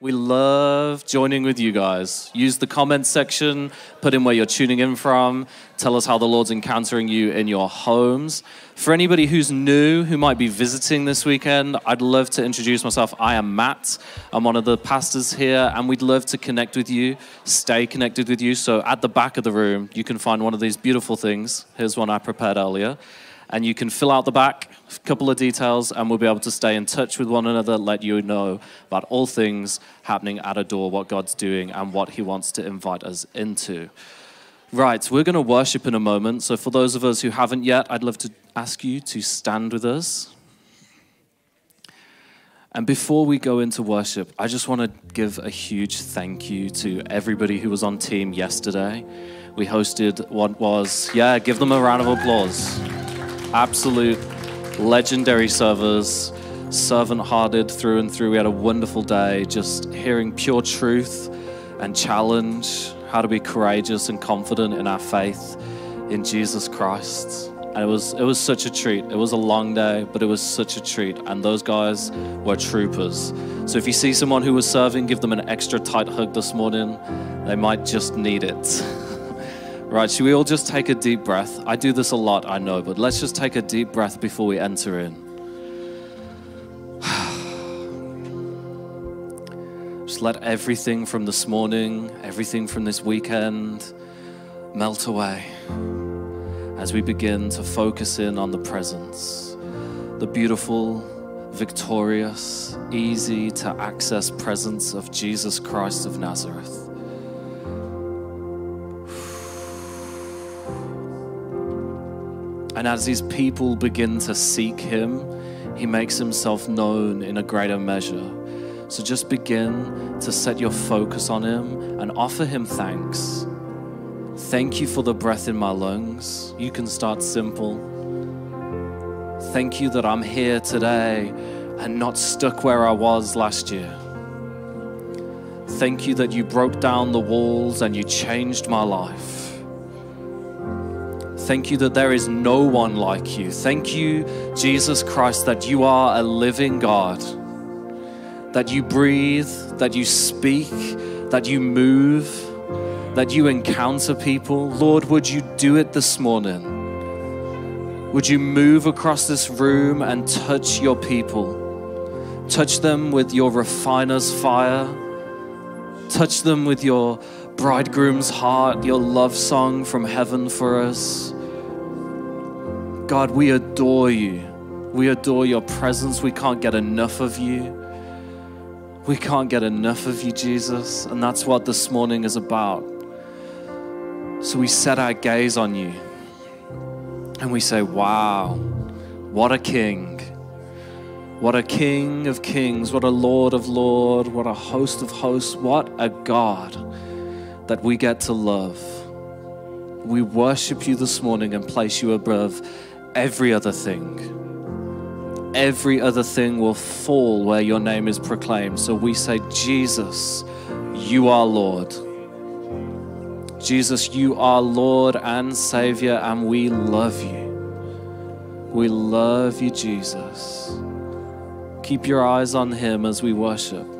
We love joining with you guys. Use the comments section, put in where you're tuning in from, tell us how the Lord's encountering you in your homes. For anybody who's new, who might be visiting this weekend, I'd love to introduce myself. I am Matt. I'm one of the pastors here, and we'd love to connect with you, stay connected with you. So at the back of the room, you can find one of these beautiful things. Here's one I prepared earlier and you can fill out the back, a couple of details, and we'll be able to stay in touch with one another, let you know about all things happening at Adore, what God's doing, and what He wants to invite us into. Right, we're going to worship in a moment. So, for those of us who haven't yet, I'd love to ask you to stand with us. And before we go into worship, I just want to give a huge thank you to everybody who was on team yesterday. We hosted what was, yeah, give them a round of applause absolute legendary servers, servant hearted through and through. We had a wonderful day just hearing pure truth and challenge how to be courageous and confident in our faith in Jesus Christ. And it was it was such a treat. It was a long day, but it was such a treat. And those guys were troopers. So if you see someone who was serving, give them an extra tight hug this morning. They might just need it. Right, should we all just take a deep breath? I do this a lot, I know, but let's just take a deep breath before we enter in. just let everything from this morning, everything from this weekend melt away as we begin to focus in on the presence, the beautiful, victorious, easy to access presence of Jesus Christ of Nazareth. And as his people begin to seek him, he makes himself known in a greater measure. So just begin to set your focus on him and offer him thanks. Thank you for the breath in my lungs. You can start simple. Thank you that I'm here today and not stuck where I was last year. Thank you that you broke down the walls and you changed my life. Thank you that there is no one like you. Thank you, Jesus Christ, that you are a living God, that you breathe, that you speak, that you move, that you encounter people. Lord, would you do it this morning? Would you move across this room and touch your people? Touch them with your refiner's fire. Touch them with your bridegroom's heart, your love song from heaven for us. God, we adore you. We adore your presence. We can't get enough of you. We can't get enough of you, Jesus. And that's what this morning is about. So we set our gaze on you and we say, Wow, what a king. What a king of kings. What a Lord of lords. What a host of hosts. What a God that we get to love. We worship you this morning and place you above every other thing. Every other thing will fall where your name is proclaimed. So we say, Jesus, you are Lord. Jesus, you are Lord and Savior, and we love you. We love you, Jesus. Keep your eyes on Him as we worship.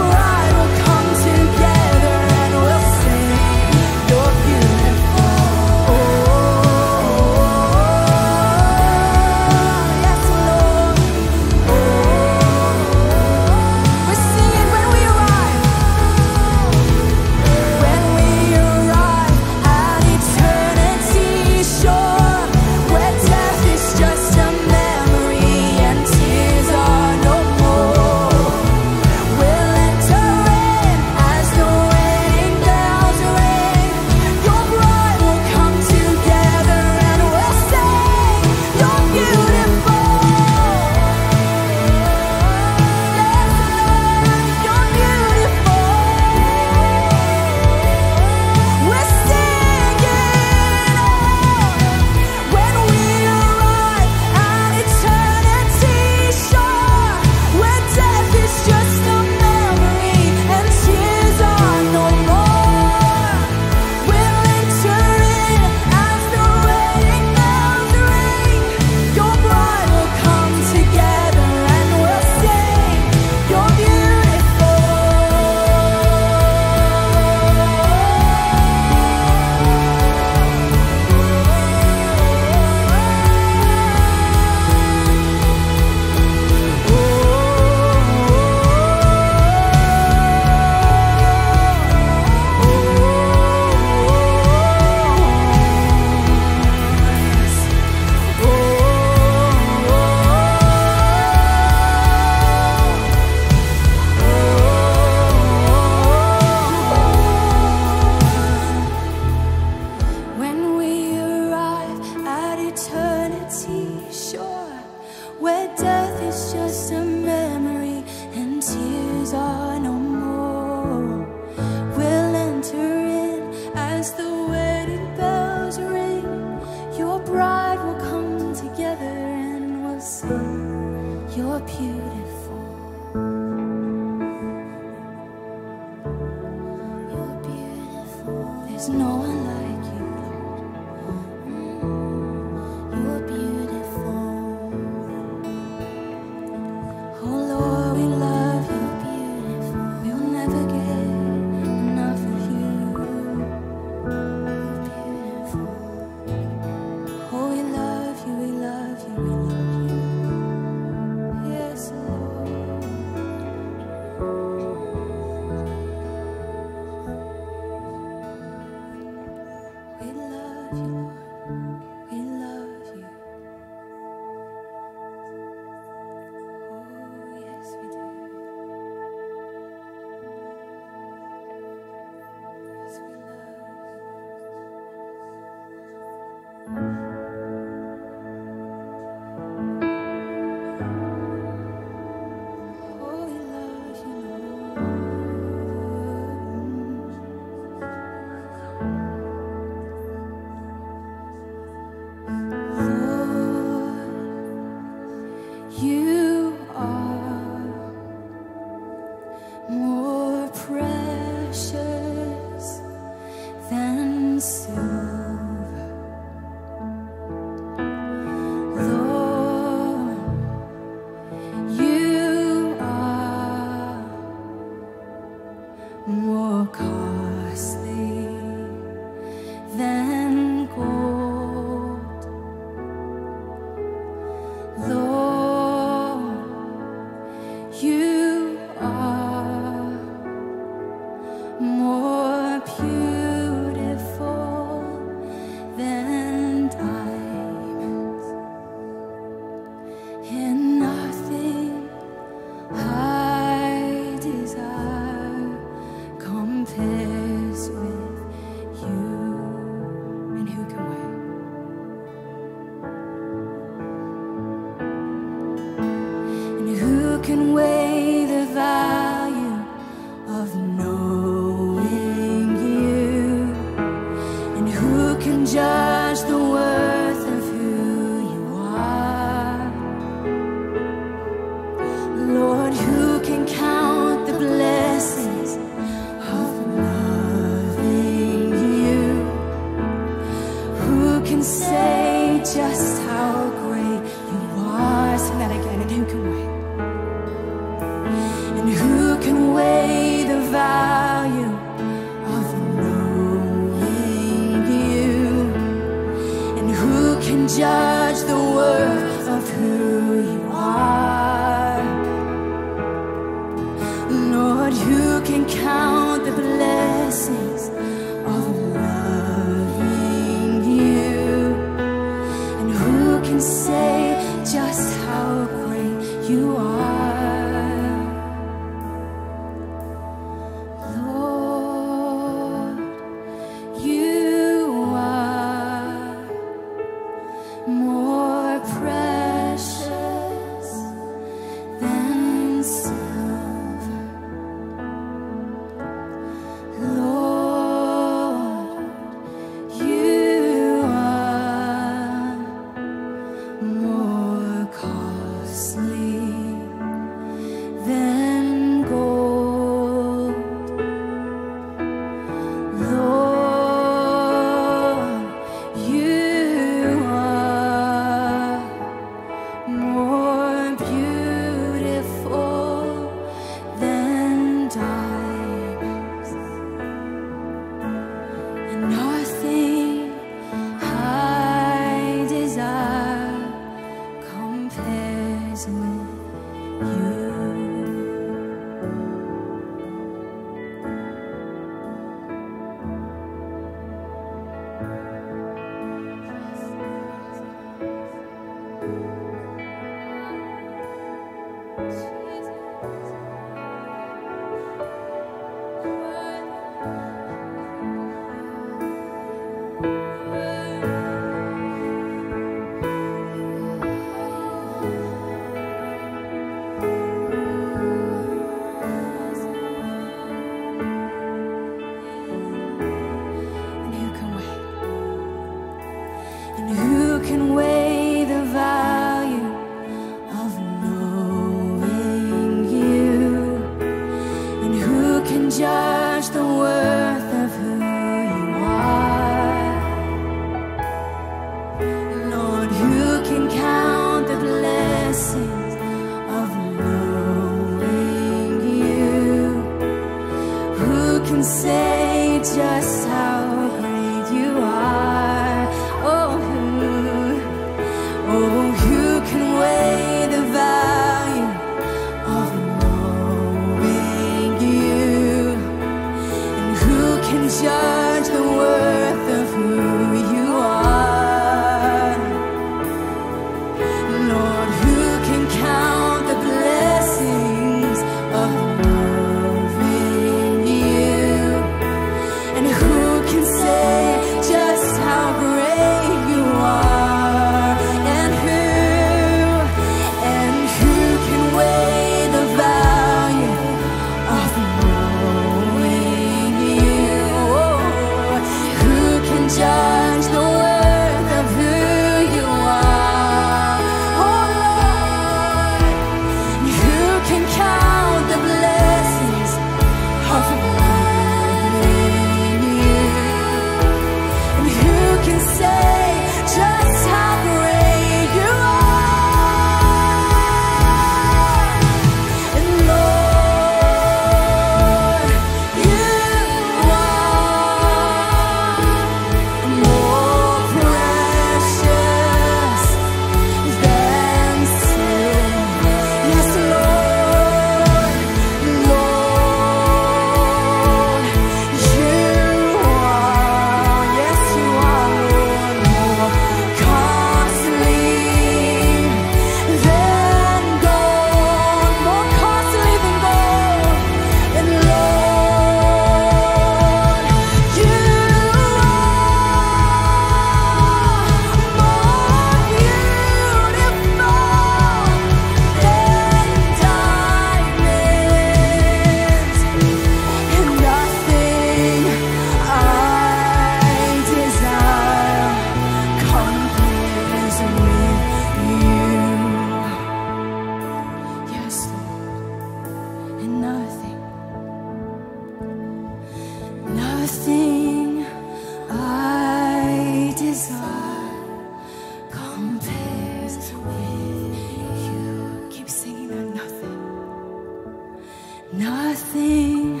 Nothing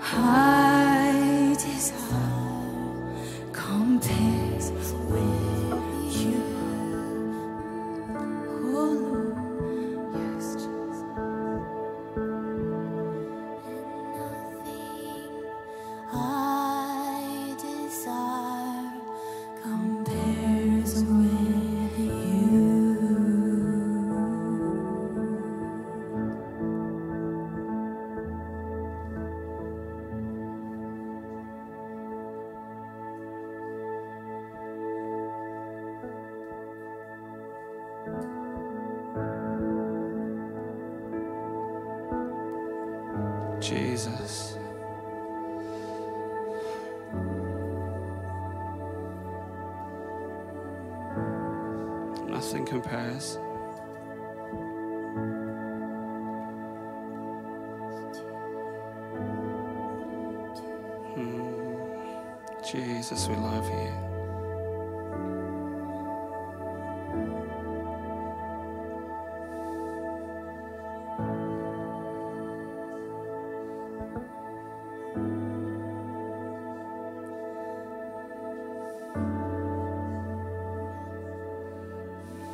I Jesus, we love you.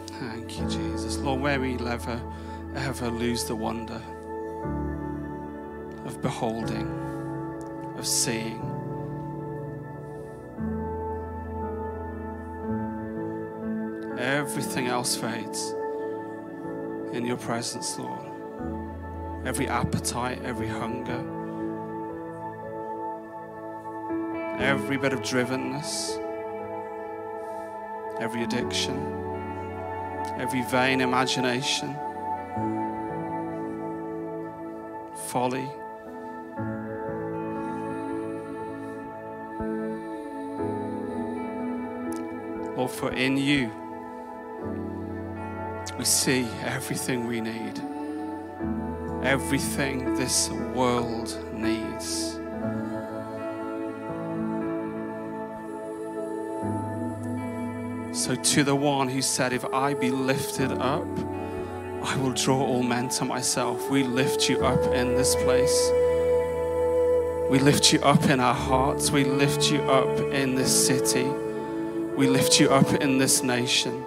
Thank you, Jesus. Lord, where we ever, ever lose the wonder of beholding, of seeing. Everything else fades in your presence, Lord. Every appetite, every hunger, every bit of drivenness, every addiction every vain imagination, folly. Lord, for in you we see everything we need, everything this world needs. So, to the one who said, If I be lifted up, I will draw all men to myself. We lift you up in this place. We lift you up in our hearts. We lift you up in this city. We lift you up in this nation.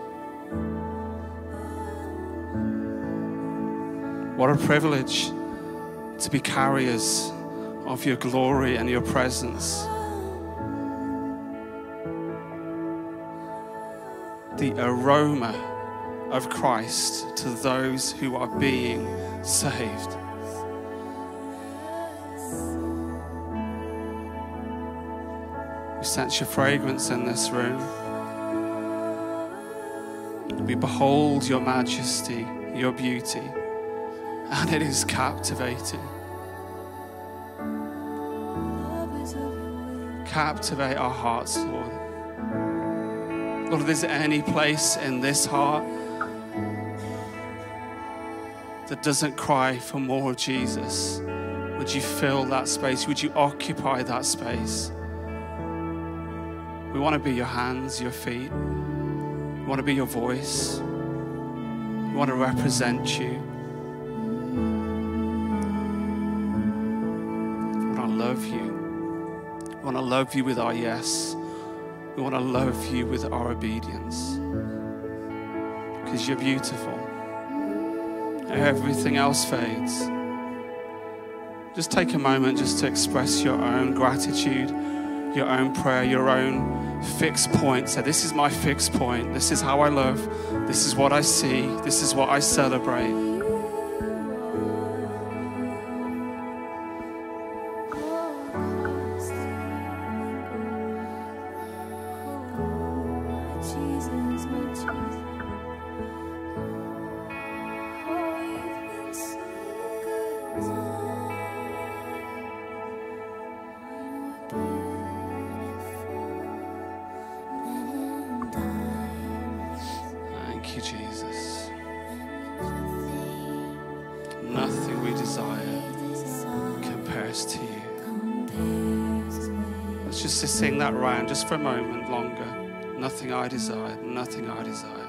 A privilege to be carriers of your glory and your presence. The aroma of Christ to those who are being saved. We sense your fragrance in this room. We behold your majesty, your beauty, and it is captivating. Captivate our hearts, Lord. Lord, if there's any place in this heart that doesn't cry for more of Jesus, would you fill that space? Would you occupy that space? We want to be your hands, your feet. We want to be your voice. We want to represent you. Love you with our yes. We want to love you with our obedience. Because you're beautiful. Everything else fades. Just take a moment just to express your own gratitude, your own prayer, your own fixed point. Say, This is my fixed point. This is how I love. This is what I see. This is what I celebrate. For a moment longer. Nothing I desire, nothing I desire.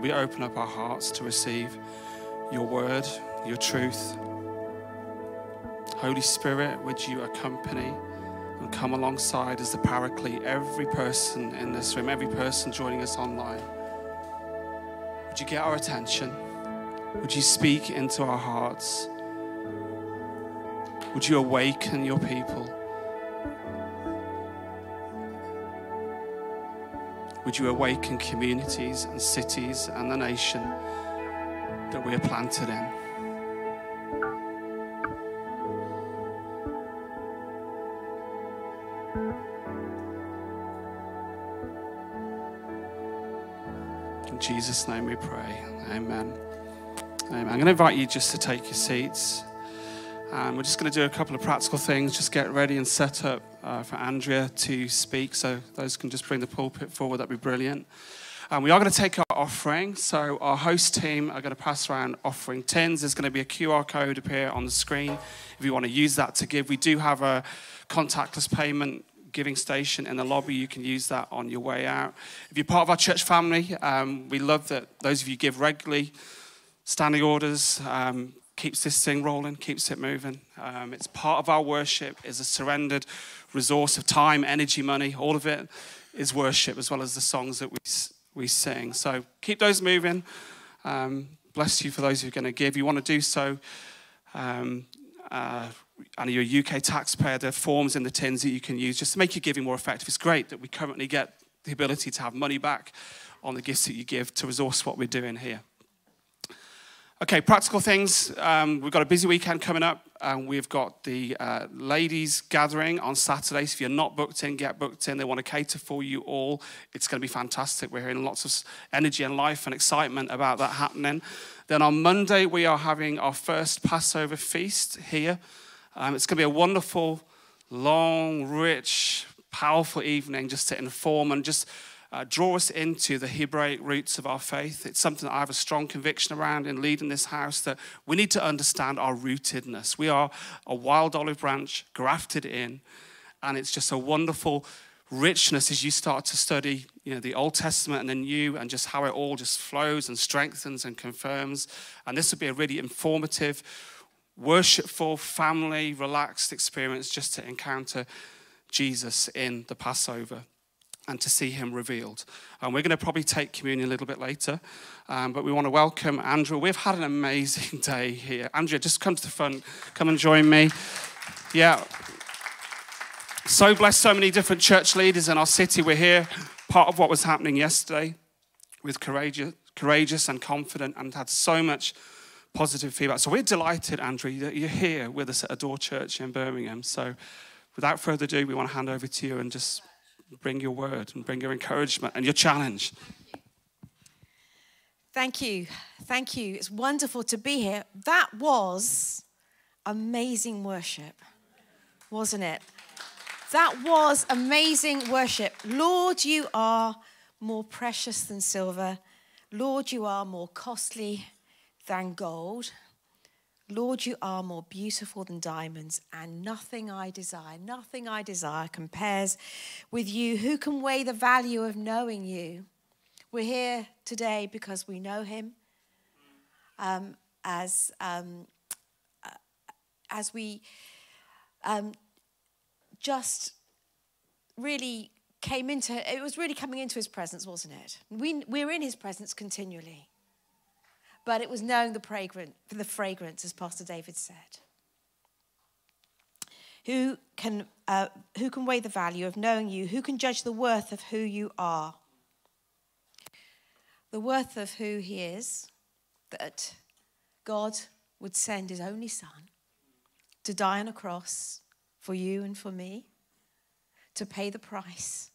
Lord, we open up our hearts to receive your word, your truth. Holy Spirit, would you accompany and come alongside as the paraclete every person in this room, every person joining us online? Would you get our attention? Would you speak into our hearts? Would you awaken your people? Would you awaken communities and cities and the nation that we are planted in? In Jesus' name we pray. Amen. Amen. I'm going to invite you just to take your seats. And we're just going to do a couple of practical things. Just get ready and set up uh, for Andrea to speak. So those can just bring the pulpit forward. That'd be brilliant. And we are going to take our offering. So our host team are going to pass around offering tins. There's going to be a QR code appear on the screen if you want to use that to give. We do have a contactless payment giving station in the lobby. You can use that on your way out. If you're part of our church family, um, we love that those of you give regularly. Standing orders um, keeps this thing rolling, keeps it moving. Um, it's part of our worship. is a surrendered resource of time, energy, money. All of it is worship, as well as the songs that we we sing. So keep those moving. Um, bless you for those who are going to give. You want to do so. Um, uh, and you're a UK taxpayer, there are forms in the tins that you can use just to make your giving more effective. It's great that we currently get the ability to have money back on the gifts that you give to resource what we're doing here. Okay, practical things. Um, we've got a busy weekend coming up. and we've got the uh, ladies gathering on Saturday. So if you're not booked in, get booked in. They want to cater for you all. It's going to be fantastic. We're hearing lots of energy and life and excitement about that happening. Then on Monday, we are having our first Passover feast here. Um, it's going to be a wonderful, long, rich, powerful evening just to inform and just uh, draw us into the Hebraic roots of our faith. It's something I have a strong conviction around in leading this house that we need to understand our rootedness. We are a wild olive branch grafted in, and it's just a wonderful richness as you start to study you know the old testament and the new and just how it all just flows and strengthens and confirms and this would be a really informative worshipful family relaxed experience just to encounter jesus in the passover and to see him revealed. And we're going to probably take communion a little bit later, um, but we want to welcome Andrea. We've had an amazing day here. Andrea, just come to the front, come and join me. Yeah. So blessed, so many different church leaders in our city. We're here, part of what was happening yesterday with courageous, courageous and confident, and had so much positive feedback. So we're delighted, Andrea, that you're here with us at Adore Church in Birmingham. So without further ado, we want to hand over to you and just bring your word and bring your encouragement and your challenge. Thank you. Thank you. It's wonderful to be here. That was amazing worship, wasn't it? That was amazing worship. Lord, you are more precious than silver. Lord, you are more costly than gold. Lord, you are more beautiful than diamonds, and nothing I desire, nothing I desire compares with you. Who can weigh the value of knowing you? We're here today because we know him. Um, as, um, uh, as we um, just really came into it was really coming into his presence wasn't it we, we're in his presence continually but it was knowing the fragrance, the fragrance, as Pastor David said. Who can, uh, who can weigh the value of knowing you? Who can judge the worth of who you are? The worth of who he is, that God would send his only son to die on a cross for you and for me, to pay the price.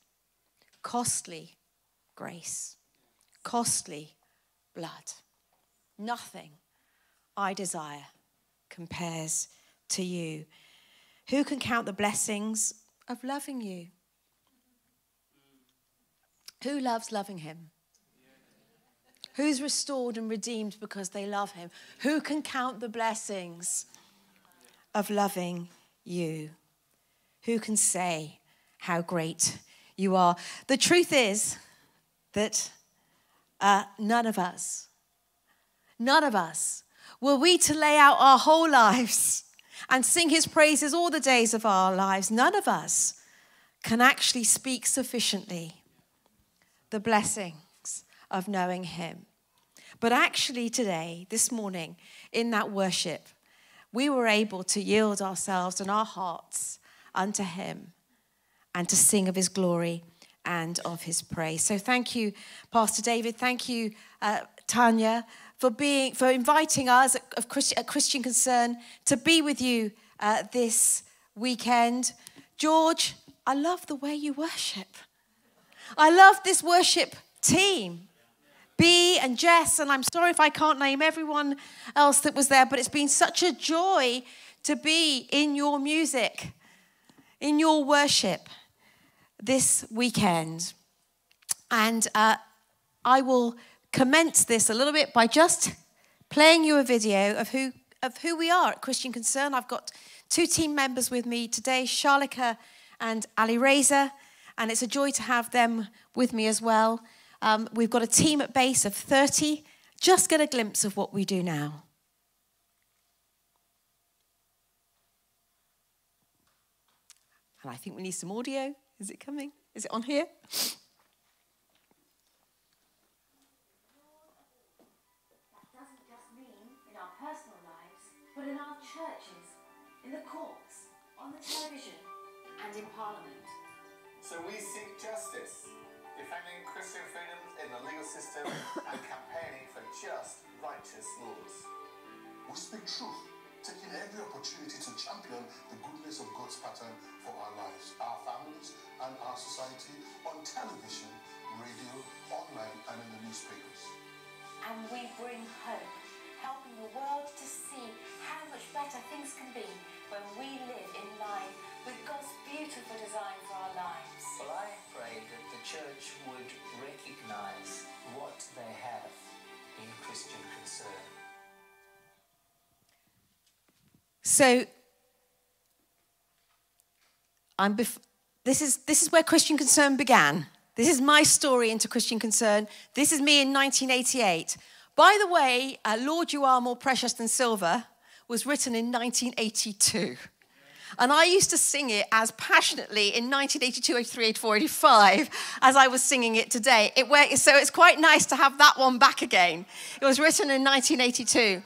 Costly grace, costly blood. Nothing I desire compares to you. Who can count the blessings of loving you? Who loves loving him? Who's restored and redeemed because they love him? Who can count the blessings of loving you? Who can say how great you are? The truth is that uh, none of us None of us. Were we to lay out our whole lives and sing his praises all the days of our lives, none of us can actually speak sufficiently the blessings of knowing him. But actually, today, this morning, in that worship, we were able to yield ourselves and our hearts unto him and to sing of his glory and of his praise. So thank you, Pastor David. Thank you, uh, Tanya for being for inviting us at Christian, at Christian Concern to be with you uh, this weekend. George, I love the way you worship. I love this worship team. B and Jess, and I'm sorry if I can't name everyone else that was there, but it's been such a joy to be in your music, in your worship this weekend. And uh, I will commence this a little bit by just playing you a video of who, of who we are at Christian Concern. I've got two team members with me today, Sharlika and Ali Reza, and it's a joy to have them with me as well. Um, we've got a team at base of 30. Just get a glimpse of what we do now. And I think we need some audio. Is it coming? Is it on here? But in our churches, in the courts, on the television, and in Parliament. So we seek justice, defending Christian freedoms in the legal system, and campaigning for just, righteous laws. We speak truth, taking every opportunity to champion the goodness of God's pattern for our lives, our families, and our society on television, radio, online, and in the newspapers. And we bring hope, helping the world to see how much better things can be when we live in line with God's beautiful design for our lives. Well, I pray that the church would recognize what they have in Christian concern. So I'm bef- this is this is where Christian Concern began. This is my story into Christian Concern. This is me in 1988. By the way, uh, Lord, you are more precious than silver was written in 1982. And I used to sing it as passionately in 1982, 83, 84, 85 as I was singing it today. It went, so it's quite nice to have that one back again. It was written in 1982.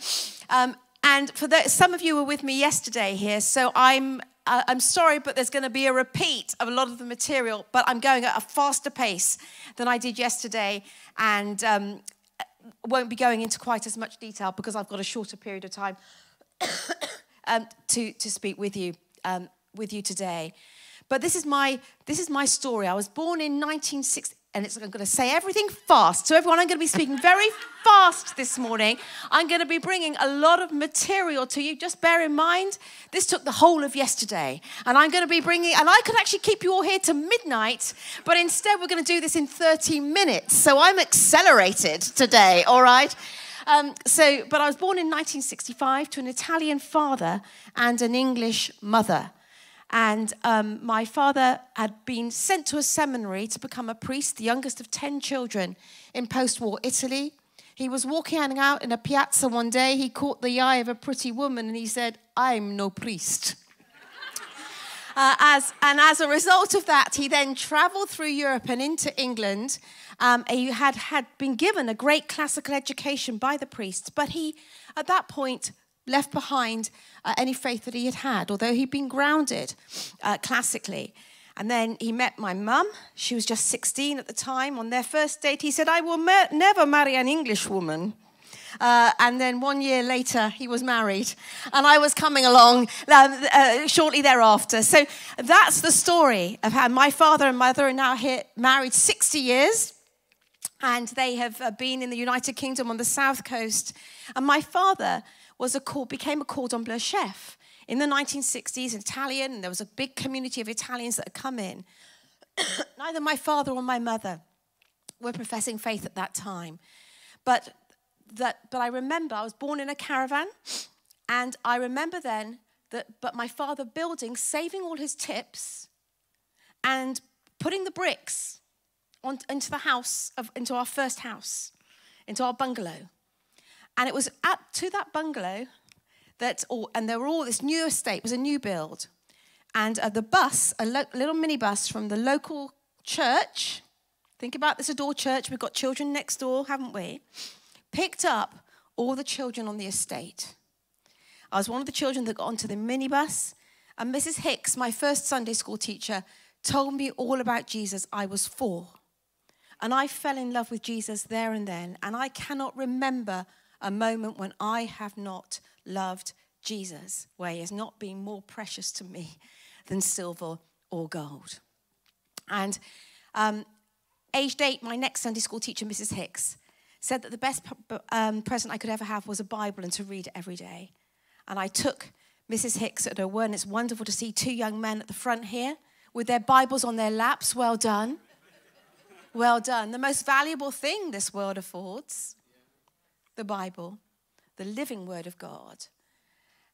Um, and for the, some of you were with me yesterday here, so I'm uh, I'm sorry, but there's going to be a repeat of a lot of the material, but I'm going at a faster pace than I did yesterday, and um, won't be going into quite as much detail because I've got a shorter period of time um, to to speak with you um, with you today. But this is my this is my story. I was born in 1960 and it's, I'm going to say everything fast. So, everyone, I'm going to be speaking very fast this morning. I'm going to be bringing a lot of material to you. Just bear in mind, this took the whole of yesterday. And I'm going to be bringing, and I could actually keep you all here to midnight, but instead, we're going to do this in 30 minutes. So, I'm accelerated today, all right? Um, so, but I was born in 1965 to an Italian father and an English mother. And um, my father had been sent to a seminary to become a priest, the youngest of 10 children in post war Italy. He was walking out in a piazza one day. He caught the eye of a pretty woman and he said, I'm no priest. Uh, as, and as a result of that, he then traveled through Europe and into England. Um, he had, had been given a great classical education by the priests, but he, at that point, left behind uh, any faith that he had had, although he'd been grounded uh, classically. And then he met my mum. She was just 16 at the time. On their first date, he said, I will never marry an Englishwoman. Uh, and then one year later, he was married. And I was coming along uh, uh, shortly thereafter. So that's the story of how my father and mother are now here, married 60 years. And they have uh, been in the United Kingdom on the south coast. And my father was a became a cordon bleu chef. In the 1960s, Italian, there was a big community of Italians that had come in. Neither my father or my mother were professing faith at that time. But, that, but I remember I was born in a caravan, and I remember then that, but my father building, saving all his tips, and putting the bricks on, into the house, of, into our first house, into our bungalow. And it was up to that bungalow that, all, and there were all this new estate, was a new build. And uh, the bus, a little minibus from the local church, think about this Adore church, we've got children next door, haven't we? Picked up all the children on the estate. I was one of the children that got onto the minibus, and Mrs. Hicks, my first Sunday school teacher, told me all about Jesus. I was four. And I fell in love with Jesus there and then, and I cannot remember a moment when I have not loved Jesus, where he has not been more precious to me than silver or gold. And um, aged eight, my next Sunday school teacher, Mrs. Hicks, said that the best um, present I could ever have was a Bible and to read it every day. And I took Mrs. Hicks at her word, and it's wonderful to see two young men at the front here with their Bibles on their laps. Well done. Well done. The most valuable thing this world affords the Bible, the living Word of God.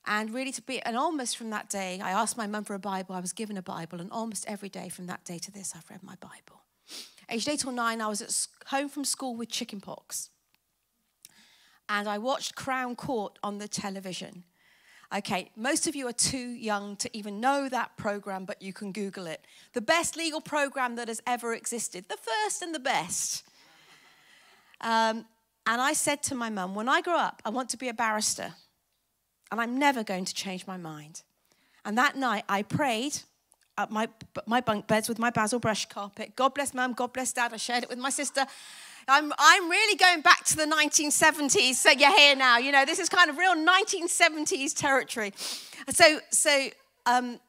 And really to be, and almost from that day, I asked my mum for a Bible, I was given a Bible, and almost every day from that day to this, I've read my Bible. Aged eight or nine, I was at home from school with chickenpox. And I watched Crown Court on the television. Okay, most of you are too young to even know that program, but you can Google it. The best legal program that has ever existed, the first and the best. Um, and I said to my mum, when I grow up, I want to be a barrister. And I'm never going to change my mind. And that night I prayed at my, my bunk beds with my basil brush carpet. God bless mum, God bless dad. I shared it with my sister. I'm, I'm really going back to the 1970s. So you're here now. You know, this is kind of real 1970s territory. So, so um,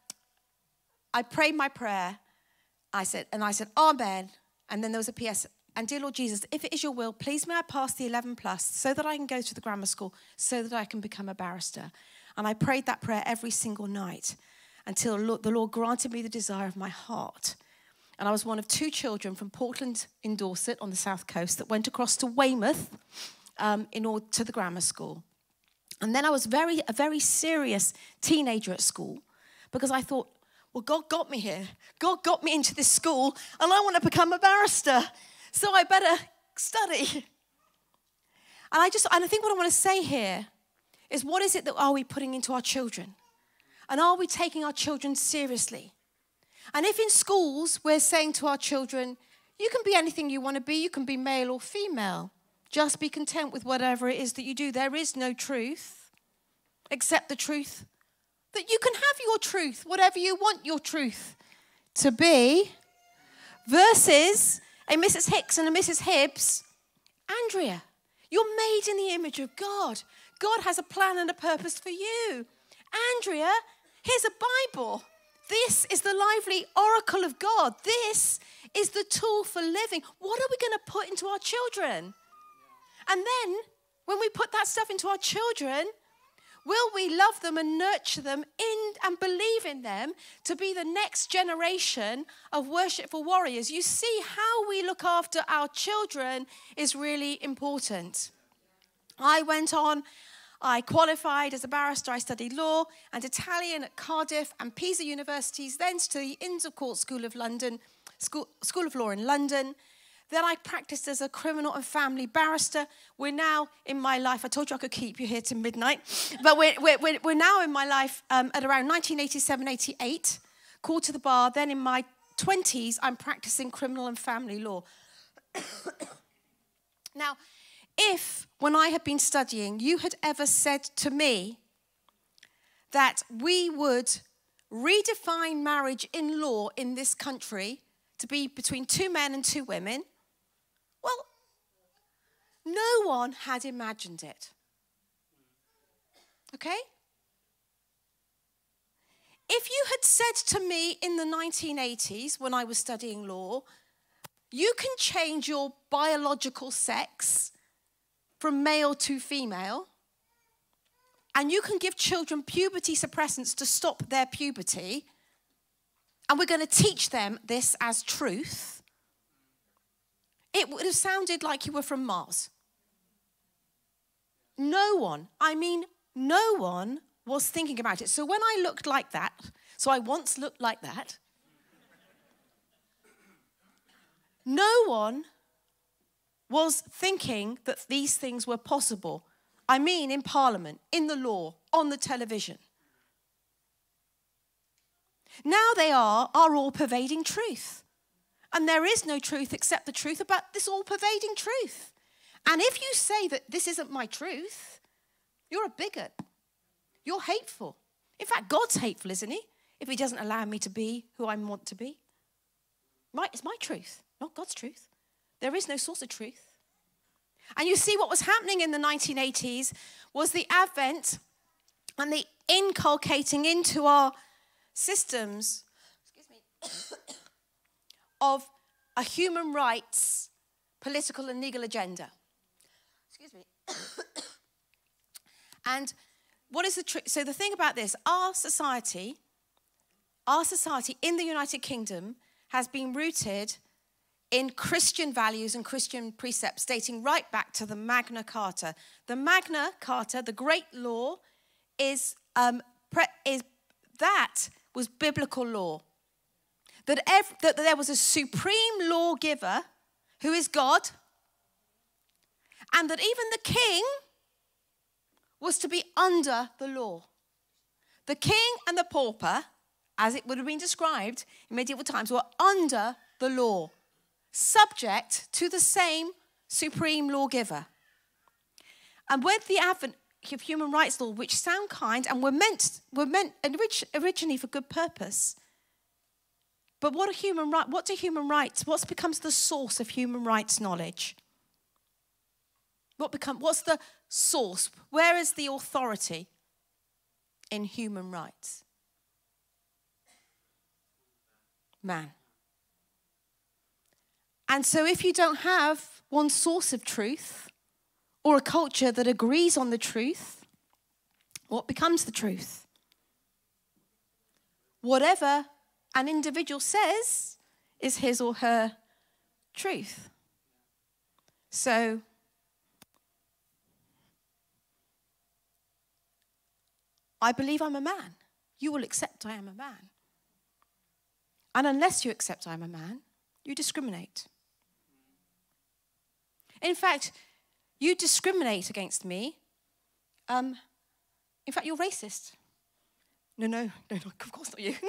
I prayed my prayer. I said, and I said, Amen. And then there was a PS. And dear Lord Jesus, if it is your will, please may I pass the 11 plus so that I can go to the grammar school, so that I can become a barrister. And I prayed that prayer every single night until the Lord granted me the desire of my heart. And I was one of two children from Portland in Dorset on the south coast that went across to Weymouth um, in order to the grammar school. And then I was very a very serious teenager at school because I thought, well, God got me here. God got me into this school, and I want to become a barrister. So I better study. And I just and I think what I want to say here is what is it that are we putting into our children? And are we taking our children seriously? And if in schools we're saying to our children, you can be anything you want to be, you can be male or female, just be content with whatever it is that you do. There is no truth except the truth that you can have your truth, whatever you want your truth to be, versus a Mrs. Hicks and a Mrs. Hibbs. Andrea, you're made in the image of God. God has a plan and a purpose for you. Andrea, here's a Bible. This is the lively oracle of God. This is the tool for living. What are we going to put into our children? And then, when we put that stuff into our children, will we love them and nurture them in and believe in them to be the next generation of worshipful warriors? You see, how we look after our children is really important. I went on I qualified as a barrister. I studied law and Italian at Cardiff and Pisa universities, then to the Inns of Court School of London, School, School of Law in London. Then I practiced as a criminal and family barrister. We're now in my life, I told you I could keep you here to midnight, but we're, we're, we're now in my life um, at around 1987 88, called to the bar. Then in my 20s, I'm practicing criminal and family law. now, if, when I had been studying, you had ever said to me that we would redefine marriage in law in this country to be between two men and two women, no one had imagined it. Okay? If you had said to me in the 1980s when I was studying law, you can change your biological sex from male to female, and you can give children puberty suppressants to stop their puberty, and we're going to teach them this as truth, it would have sounded like you were from Mars. No one, I mean, no one was thinking about it. So when I looked like that, so I once looked like that, no one was thinking that these things were possible. I mean, in Parliament, in the law, on the television. Now they are our all pervading truth. And there is no truth except the truth about this all pervading truth. And if you say that this isn't my truth, you're a bigot. You're hateful. In fact, God's hateful, isn't he? If he doesn't allow me to be who I want to be. My, it's my truth, not God's truth. There is no source of truth. And you see, what was happening in the 1980s was the advent and the inculcating into our systems of a human rights political and legal agenda. And what is the trick? So, the thing about this, our society, our society in the United Kingdom has been rooted in Christian values and Christian precepts dating right back to the Magna Carta. The Magna Carta, the great law, is, um, pre- is that was biblical law. That, ev- that there was a supreme lawgiver who is God, and that even the king was to be under the law. The king and the pauper, as it would have been described in medieval times, were under the law subject to the same supreme lawgiver. And with the advent of human rights law, which sound kind and were meant, were meant originally for good purpose, But what are human? What do human rights? What becomes the source of human rights knowledge? What become? What's the source? Where is the authority in human rights? Man. And so, if you don't have one source of truth or a culture that agrees on the truth, what becomes the truth? Whatever an individual says is his or her truth. So, I believe I'm a man. You will accept I am a man. And unless you accept I'm a man, you discriminate. In fact, you discriminate against me. Um, in fact, you're racist. No, no, no, no, of course not you.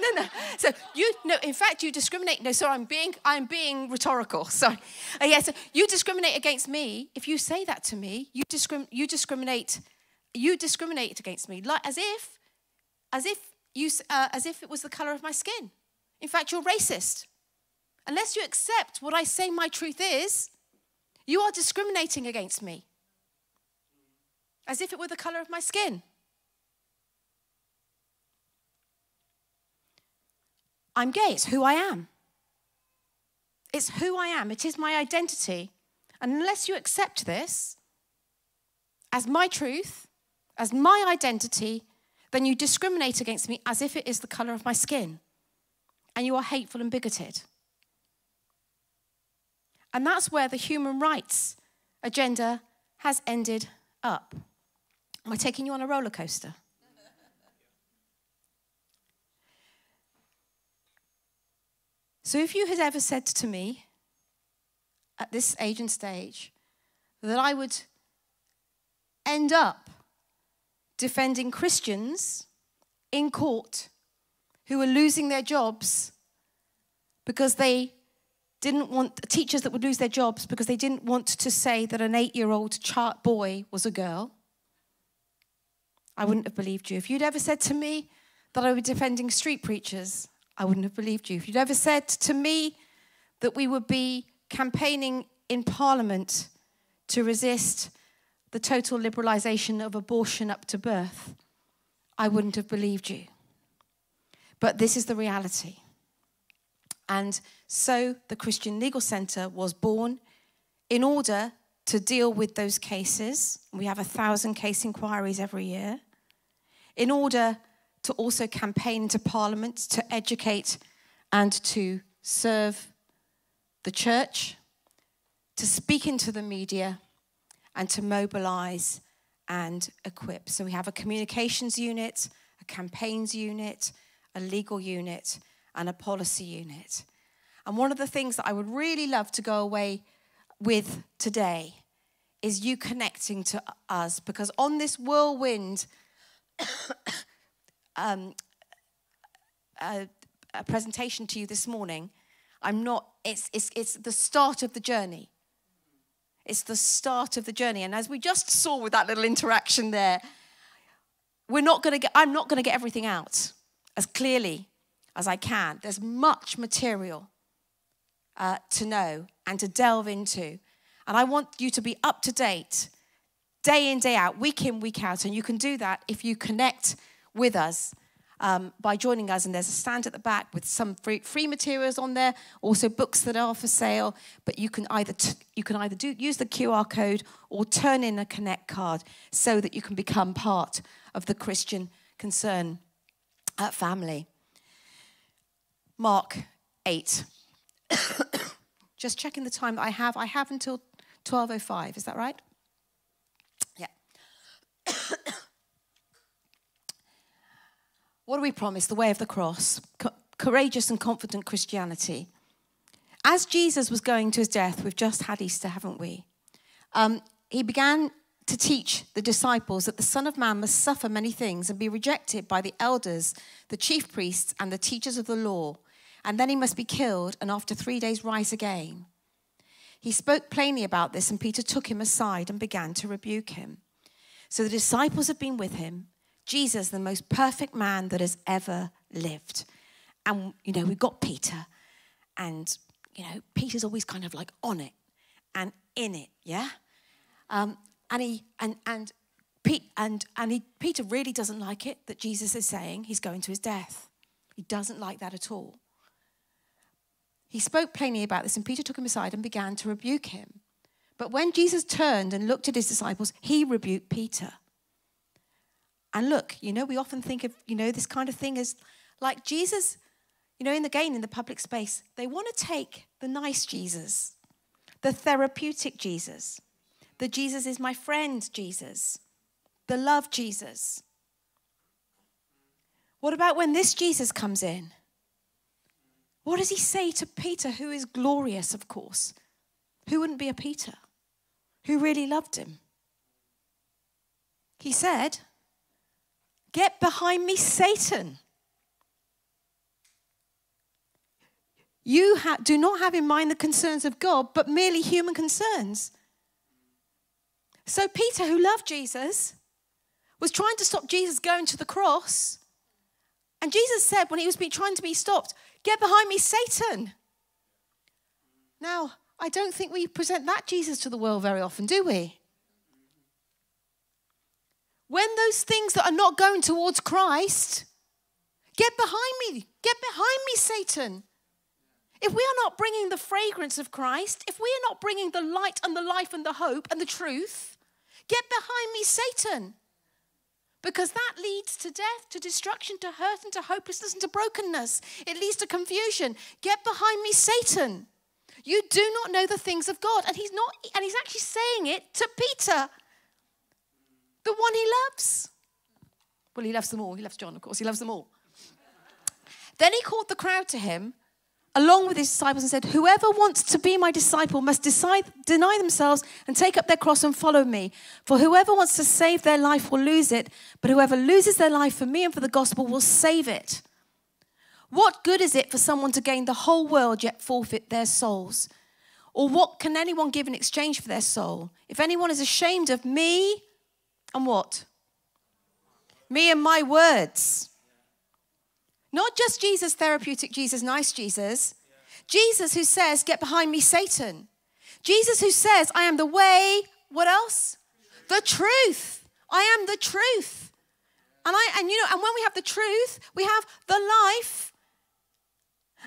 No, no, no. So you, no, in fact, you discriminate. No, sorry, I'm being, I'm being rhetorical. Sorry. Uh, yeah, so you discriminate against me. If you say that to me, you, discrim, you discriminate, you discriminate against me, like as if, as if you, uh, as if it was the color of my skin. In fact, you're racist. Unless you accept what I say my truth is, you are discriminating against me. As if it were the color of my skin. I'm gay. It's who I am. It's who I am. It is my identity. And unless you accept this as my truth, as my identity, then you discriminate against me as if it is the color of my skin. And you are hateful and bigoted. And that's where the human rights agenda has ended up. Am I taking you on a roller coaster? So, if you had ever said to me at this age and stage that I would end up defending Christians in court who were losing their jobs because they didn't want teachers that would lose their jobs because they didn't want to say that an eight year old chart boy was a girl, I wouldn't have believed you. If you'd ever said to me that I would be defending street preachers, I wouldn't have believed you. If you'd ever said to me that we would be campaigning in Parliament to resist the total liberalisation of abortion up to birth, I wouldn't have believed you. But this is the reality. And so the Christian Legal Centre was born in order to deal with those cases. We have a thousand case inquiries every year. In order to also campaign into Parliament to educate and to serve the church, to speak into the media, and to mobilize and equip. So we have a communications unit, a campaigns unit, a legal unit, and a policy unit. And one of the things that I would really love to go away with today is you connecting to us because on this whirlwind um, a, a, presentation to you this morning, I'm not, it's, it's, it's the start of the journey. It's the start of the journey. And as we just saw with that little interaction there, we're not going to get, I'm not going to get everything out as clearly as I can. There's much material uh, to know and to delve into. And I want you to be up to date day in, day out, week in, week out. And you can do that if you connect with us um, by joining us. And there's a stand at the back with some free, free materials on there, also books that are for sale. But you can either you can either do use the QR code or turn in a Connect card so that you can become part of the Christian Concern uh, family. Mark 8. Just checking the time that I have. I have until 12.05. Is that right? Yeah. What do we promise? The way of the cross. Co- courageous and confident Christianity. As Jesus was going to his death, we've just had Easter, haven't we? Um, he began to teach the disciples that the Son of Man must suffer many things and be rejected by the elders, the chief priests, and the teachers of the law and then he must be killed, and after three days rise again. He spoke plainly about this, and Peter took him aside and began to rebuke him. So the disciples had been with him, Jesus, the most perfect man that has ever lived. And, you know, we've got Peter, and, you know, Peter's always kind of like on it and in it, yeah? Um, and he, and, and, Pete, and, and he, Peter really doesn't like it that Jesus is saying he's going to his death. He doesn't like that at all. He spoke plainly about this, and Peter took him aside and began to rebuke him. But when Jesus turned and looked at his disciples, he rebuked Peter. And look, you know, we often think of, you know, this kind of thing as like Jesus, you know, in the gain in the public space, they want to take the nice Jesus, the therapeutic Jesus, the Jesus is my friend Jesus, the love Jesus. What about when this Jesus comes in? What does he say to Peter, who is glorious, of course? Who wouldn't be a Peter? Who really loved him? He said, Get behind me, Satan. You ha- do not have in mind the concerns of God, but merely human concerns. So, Peter, who loved Jesus, was trying to stop Jesus going to the cross. And Jesus said, when he was trying to be stopped, Get behind me, Satan. Now, I don't think we present that Jesus to the world very often, do we? When those things that are not going towards Christ, get behind me, get behind me, Satan. If we are not bringing the fragrance of Christ, if we are not bringing the light and the life and the hope and the truth, get behind me, Satan. Because that leads to death, to destruction, to hurt, and to hopelessness, and to brokenness. It leads to confusion. Get behind me, Satan. You do not know the things of God. And he's not, and he's actually saying it to Peter, the one he loves. Well, he loves them all. He loves John, of course. He loves them all. Then he called the crowd to him along with his disciples and said, Whoever wants to be my disciple must decide, deny themselves and take up their cross and follow me. For whoever wants to save their life will lose it, but whoever loses their life for me and for the gospel will save it. What good is it for someone to gain the whole world yet forfeit their souls? Or what can anyone give in exchange for their soul? If anyone is ashamed of me and what? Me and my words not just Jesus, therapeutic Jesus, nice Jesus. Jesus who says, Get behind me, Satan. Jesus who says, I am the way, what else? The truth. I am the truth. And I and you know, and when we have the truth, we have the life.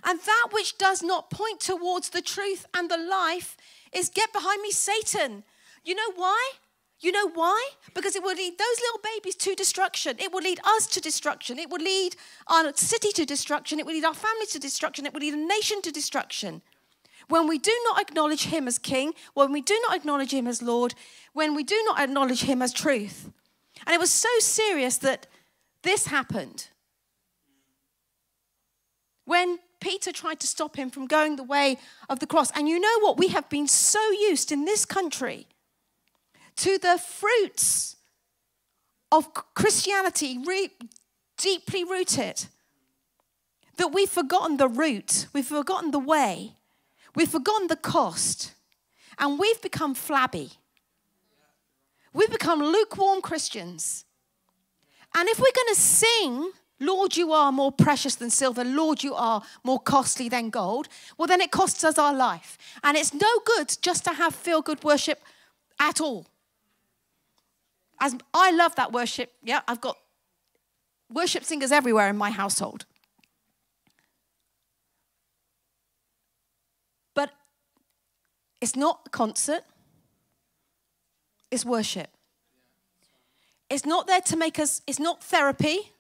And that which does not point towards the truth and the life is get behind me, Satan. You know why? You know why? Because it will lead those little babies to destruction. It will lead us to destruction. It will lead our city to destruction. It will lead our family to destruction. It will lead a nation to destruction. When we do not acknowledge Him as King, when we do not acknowledge Him as Lord, when we do not acknowledge Him as truth. And it was so serious that this happened. When Peter tried to stop him from going the way of the cross. And you know what? We have been so used in this country to the fruits of Christianity, re- deeply rooted, that we've forgotten the root, we've forgotten the way, we've forgotten the cost, and we've become flabby. We've become lukewarm Christians. And if we're going to sing, Lord, you are more precious than silver. Lord, you are more costly than gold. Well, then it costs us our life. And it's no good just to have feel good worship at all. As I love that worship. Yeah, I've got worship singers everywhere in my household. But it's not a concert, it's worship. It's not there to make us, it's not therapy.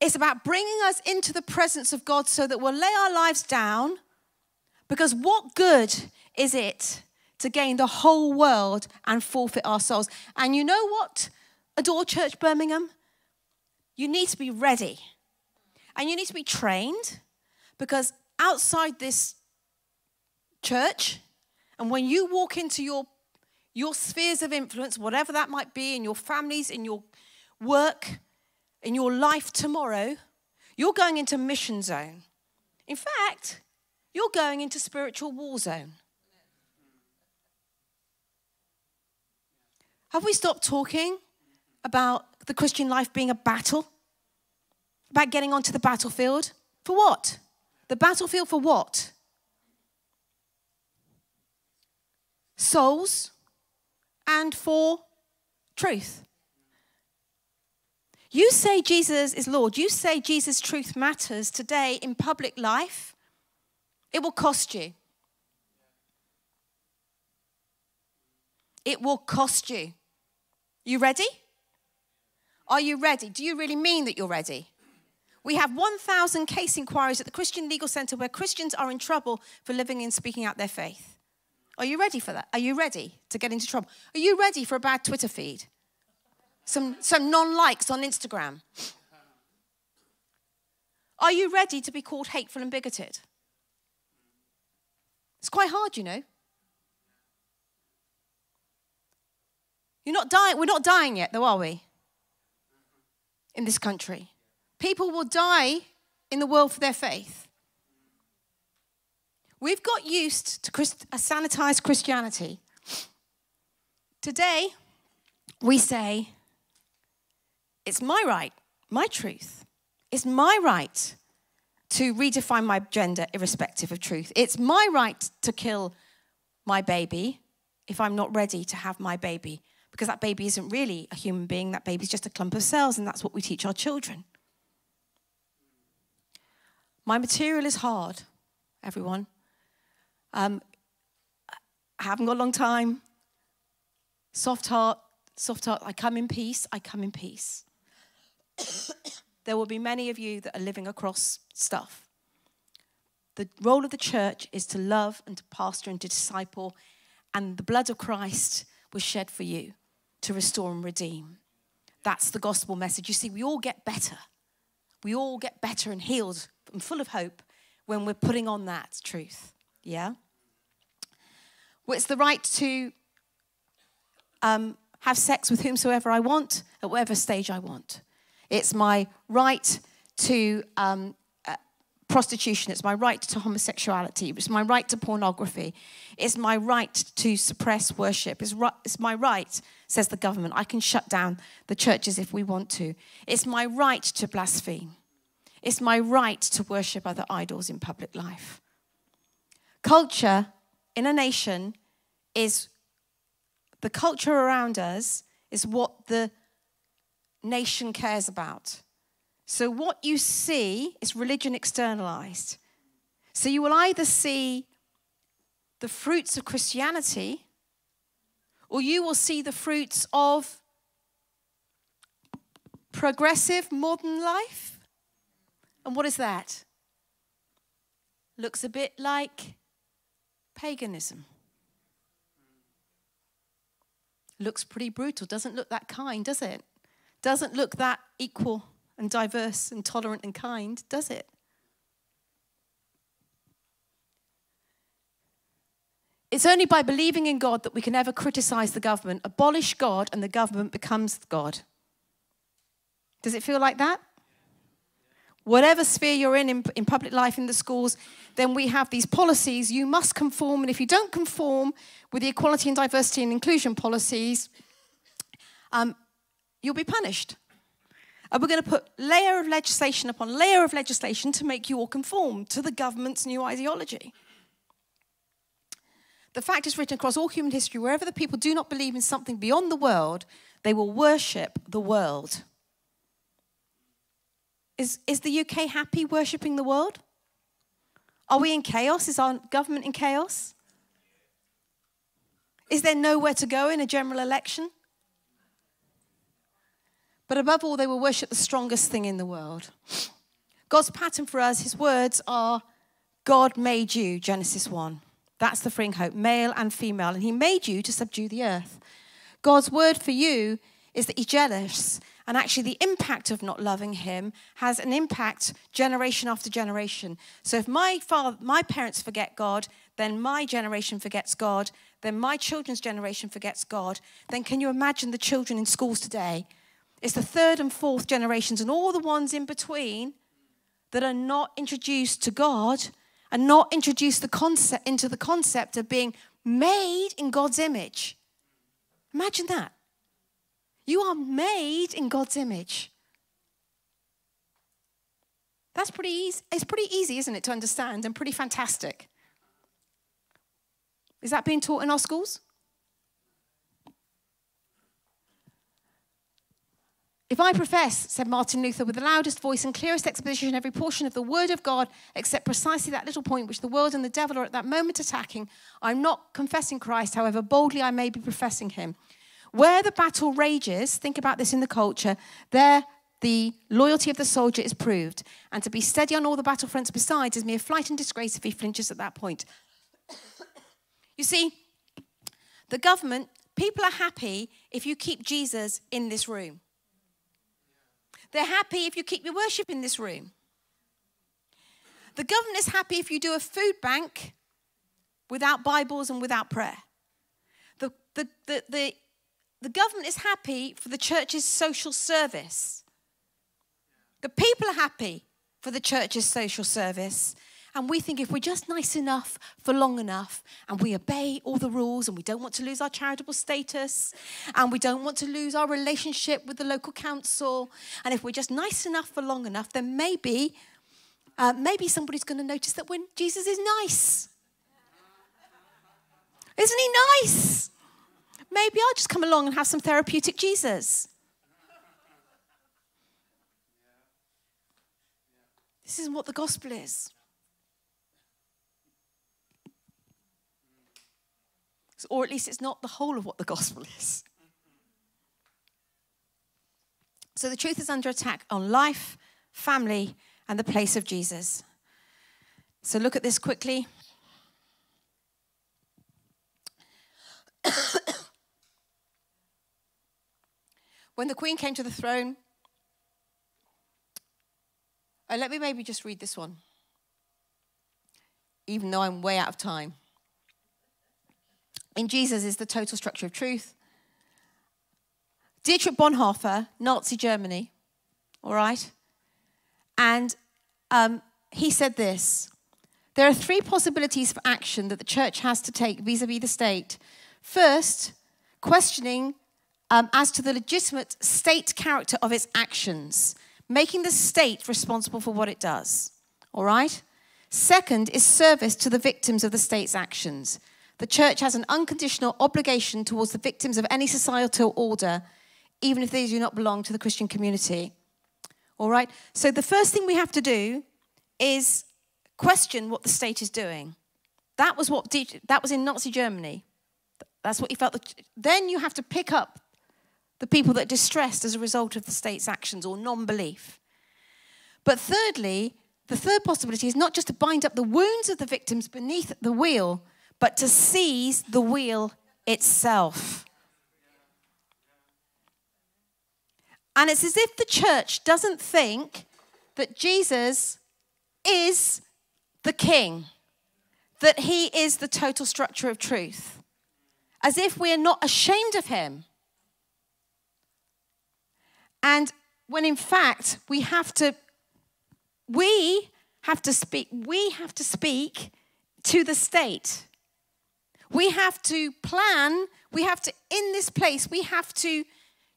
It's about bringing us into the presence of God so that we'll lay our lives down. Because what good is it to gain the whole world and forfeit our souls. And you know what, Adore Church Birmingham? You need to be ready and you need to be trained because outside this church, and when you walk into your, your spheres of influence, whatever that might be, in your families, in your work, in your life tomorrow, you're going into mission zone. In fact, you're going into spiritual war zone. Have we stopped talking about the Christian life being a battle? about getting onto the battlefield. For what? The battlefield for what? Souls and for truth. You say Jesus is Lord. You say Jesus' truth matters today in public life. It will cost you. It will cost you. You ready? Are you ready? Do you really mean that you're ready? We have 1,000 case inquiries at the Christian Legal Center where Christians are in trouble for living and speaking out their faith. Are you ready for that? Are you ready to get into trouble? Are you ready for a bad Twitter feed? Some, some non likes on Instagram? Are you ready to be called hateful and bigoted? It's quite hard, you know. You're not dying, we're not dying yet, though, are we? In this country. People will die in the world for their faith. We've got used to Christ- a sanitized Christianity. Today, we say, it's my right, my truth. It's my right to redefine my gender irrespective of truth. It's my right to kill my baby if I'm not ready to have my baby because that baby isn't really a human being, that baby's just a clump of cells, and that's what we teach our children. My material is hard, everyone. Um, I haven't got a long time. Soft heart, soft heart. I come in peace, I come in peace. there will be many of you that are living across stuff. The role of the church is to love and to pastor and to disciple, and the blood of Christ was shed for you to restore and redeem. That's the gospel message. You see, we all get better. We all get better and healed and full of hope when we're putting on that truth. Yeah? Well, it's the right to um, have sex with whomsoever I want at whatever stage I want. It's my right to um, prostitution. It's my right to homosexuality. It's my right to pornography. It's my right to suppress worship. It's, it's my right, says the government. I can shut down the churches if we want to. It's my right to blaspheme. It's my right to worship other idols in public life. Culture in a nation is the culture around us is what the nation cares about. So, what you see is religion externalized. So, you will either see the fruits of Christianity or you will see the fruits of progressive modern life. And what is that? Looks a bit like paganism. Looks pretty brutal. Doesn't look that kind, does it? Doesn't look that equal and diverse and tolerant and kind, does it? It's only by believing in God that we can ever criticize the government, abolish God, and the government becomes God. Does it feel like that? Whatever sphere you're in, in, in public life, in the schools, then we have these policies. You must conform, and if you don't conform with the equality and diversity and inclusion policies, um, you'll be punished. And we're going to put layer of legislation upon layer of legislation to make you all conform to the government's new ideology. The fact is written across all human history wherever the people do not believe in something beyond the world, they will worship the world. Is, is the UK happy worshipping the world? Are we in chaos? Is our government in chaos? Is there nowhere to go in a general election? But above all, they will worship the strongest thing in the world. God's pattern for us, his words are God made you, Genesis 1. That's the freeing hope, male and female. And he made you to subdue the earth. God's word for you is that he's jealous. And actually, the impact of not loving him has an impact generation after generation. So if my father, my parents forget God, then my generation forgets God, then my children's generation forgets God, then can you imagine the children in schools today? It's the third and fourth generations and all the ones in between that are not introduced to God and not introduced the concept into the concept of being made in God's image. Imagine that. You are made in God's image. That's pretty easy. It's pretty easy, isn't it, to understand and pretty fantastic. Is that being taught in our schools? If I profess, said Martin Luther, with the loudest voice and clearest exposition every portion of the Word of God, except precisely that little point which the world and the devil are at that moment attacking, I'm not confessing Christ, however boldly I may be professing him. Where the battle rages, think about this in the culture, there the loyalty of the soldier is proved, and to be steady on all the battlefronts besides is mere flight and disgrace if he flinches at that point. you see, the government, people are happy if you keep Jesus in this room. They're happy if you keep your worship in this room. The government is happy if you do a food bank without Bibles and without prayer. The, the, the, the, the government is happy for the church's social service. The people are happy for the church's social service. And we think if we're just nice enough for long enough and we obey all the rules and we don't want to lose our charitable status and we don't want to lose our relationship with the local council, and if we're just nice enough for long enough, then maybe, uh, maybe somebody's going to notice that when Jesus is nice. Isn't he nice? Maybe I'll just come along and have some therapeutic Jesus. This isn't what the gospel is. Or at least it's not the whole of what the gospel is. So the truth is under attack on life, family, and the place of Jesus. So look at this quickly. when the queen came to the throne, oh, let me maybe just read this one, even though I'm way out of time in Jesus is the total structure of truth. Dietrich Bonhoeffer, Nazi Germany, all right? And um, he said this There are three possibilities for action that the church has to take vis a vis the state. First, questioning um, as to the legitimate state character of its actions, making the state responsible for what it does, all right? Second is service to the victims of the state's actions. The church has an unconditional obligation towards the victims of any societal order, even if they do not belong to the Christian community. All right? So the first thing we have to do is question what the state is doing. That was what that was in Nazi Germany. That's what he felt. Then you have to pick up the people that are distressed as a result of the state's actions or non-belief. But thirdly, the third possibility is not just to bind up the wounds of the victims beneath the wheel, but to seize the wheel itself. And it's as if the church doesn't think that Jesus is the king, that he is the total structure of truth, as if we are not ashamed of him. And when in fact we have to, we have to speak, we have to speak to the state. We have to plan, we have to, in this place, we have to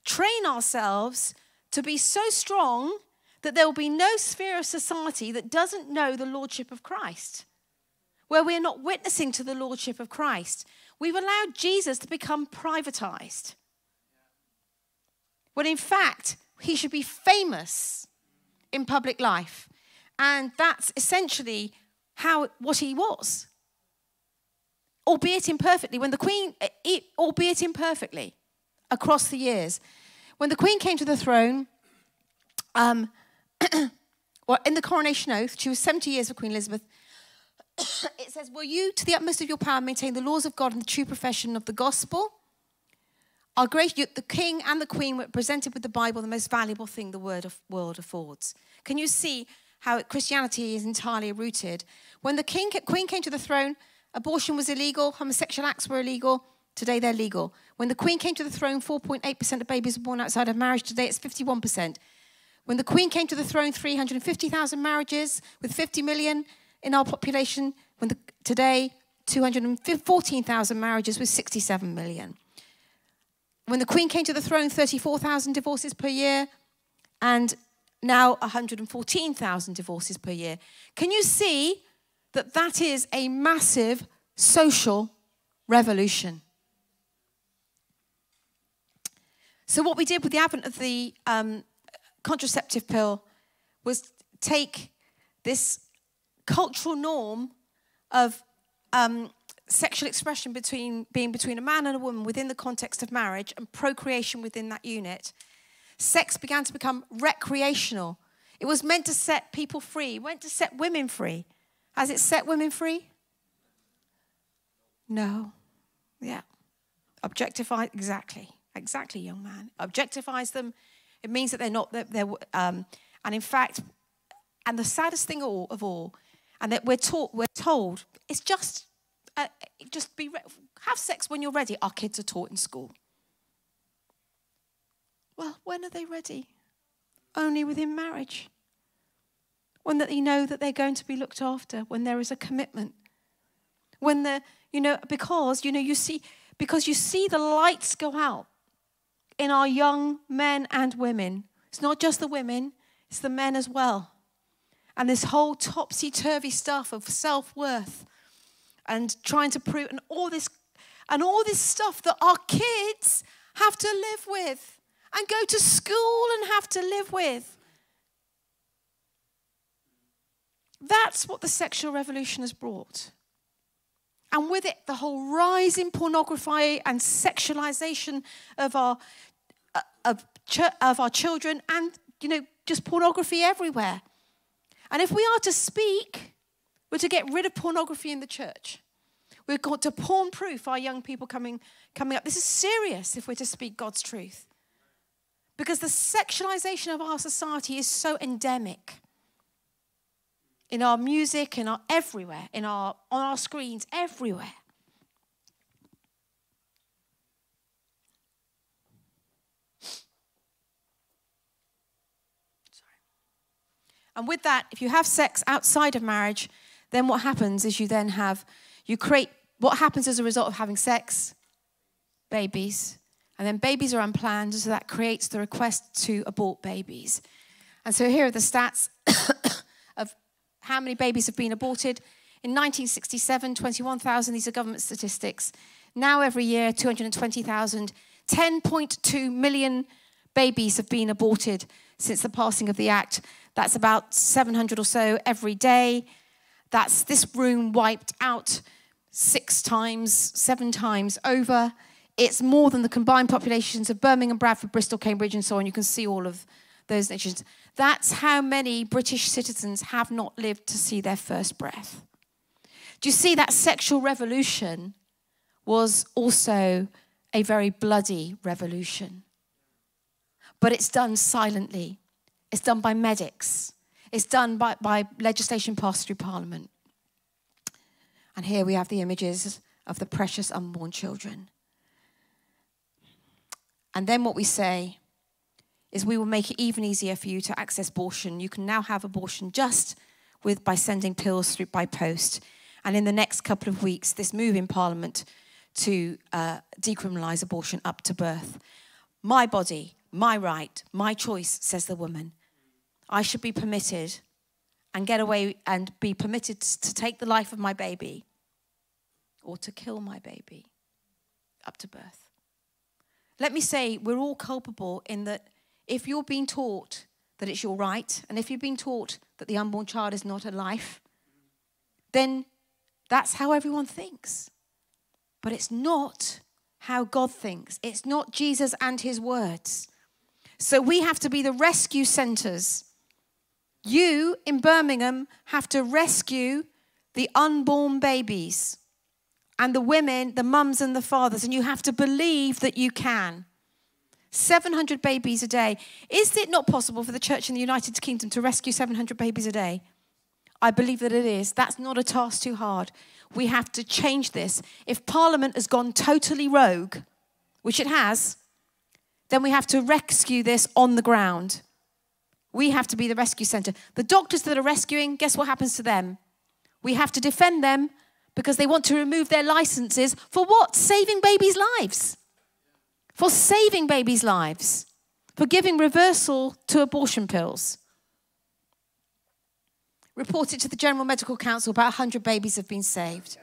train ourselves to be so strong that there will be no sphere of society that doesn't know the Lordship of Christ, where we're not witnessing to the Lordship of Christ. We've allowed Jesus to become privatized. When in fact, he should be famous in public life. And that's essentially how what he was albeit imperfectly, when the Queen, eh, albeit imperfectly, across the years, when the Queen came to the throne, um, well, in the coronation oath, she was 70 years of Queen Elizabeth. it says, Will you, to the utmost of your power, maintain the laws of God and the true profession of the gospel? Our great, the king and the queen were presented with the Bible, the most valuable thing the word of, world affords. Can you see how Christianity is entirely rooted? When the king, queen came to the throne, Abortion was illegal, homosexual acts were illegal. Today they're legal. When the Queen came to the throne, 4.8% of babies were born outside of marriage. Today it's 51%. When the Queen came to the throne, 350,000 marriages with 50 million in our population. When the, today, 214,000 marriages with 67 million. When the Queen came to the throne, 34,000 divorces per year. And now 114,000 divorces per year. Can you see that that is a massive social revolution? So, what we did with the advent of the um, contraceptive pill was take this cultural norm of um, sexual expression between being between a man and a woman within the context of marriage and procreation within that unit, sex began to become recreational. It was meant to set people free, meant to set women free. Has it set women free? No. Yeah. Objectify, exactly. Exactly, young man. Objectifies them. It means that they're not, they're, they're um, and in fact, and the saddest thing all, of all, and that we're taught, we're told, it's just, uh, just be, have sex when you're ready. Our kids are taught in school. Well, when are they ready? Only within marriage. When that they know that they're going to be looked after, when there is a commitment. When the, you know, because, you know, you see, because you see the lights go out in our young men and women. It's not just the women, it's the men as well. And this whole topsy turvy stuff of self worth and trying to prove, and all this, and all this stuff that our kids have to live with and go to school and have to live with. That's what the sexual revolution has brought. And with it, the whole rise in pornography and sexualization of our, uh, of, of our children and, you know, just pornography everywhere. And if we are to speak, we're to get rid of pornography in the church. We've got to porn proof our young people coming, coming up. This is serious if we're to speak God's truth. Because the sexualization of our society is so endemic in our music, in our everywhere, in our on our screens, everywhere. Sorry. And with that, if you have sex outside of marriage, then what happens is you then have you create what happens as a result of having sex? Babies. And then babies are unplanned, so that creates the request to abort babies. And so here are the stats how many babies have been aborted. In 1967, 21,000, these are government statistics. Now, every year, 220,000. 10.2 million babies have been aborted since the passing of the Act. That's about 700 or so every day. That's this room wiped out six times, seven times over. It's more than the combined populations of Birmingham, Bradford, Bristol, Cambridge, and so on. You can see all of those nations. That's how many British citizens have not lived to see their first breath. Do you see that sexual revolution was also a very bloody revolution? But it's done silently, it's done by medics, it's done by, by legislation passed through Parliament. And here we have the images of the precious unborn children. And then what we say is we will make it even easier for you to access abortion. You can now have abortion just with by sending pills through by post. And in the next couple of weeks, this move in Parliament to uh, decriminalise abortion up to birth. My body, my right, my choice, says the woman. I should be permitted and get away and be permitted to take the life of my baby or to kill my baby up to birth. Let me say, we're all culpable in that if you're being taught that it's your right, and if you've been taught that the unborn child is not a life, then that's how everyone thinks. But it's not how God thinks, it's not Jesus and his words. So we have to be the rescue centers. You in Birmingham have to rescue the unborn babies and the women, the mums and the fathers, and you have to believe that you can. 700 babies a day. Is it not possible for the church in the United Kingdom to rescue 700 babies a day? I believe that it is. That's not a task too hard. We have to change this. If Parliament has gone totally rogue, which it has, then we have to rescue this on the ground. We have to be the rescue centre. The doctors that are rescuing, guess what happens to them? We have to defend them because they want to remove their licenses for what? Saving babies' lives for saving babies' lives, for giving reversal to abortion pills. reported to the General Medical Council about 100 babies have been saved.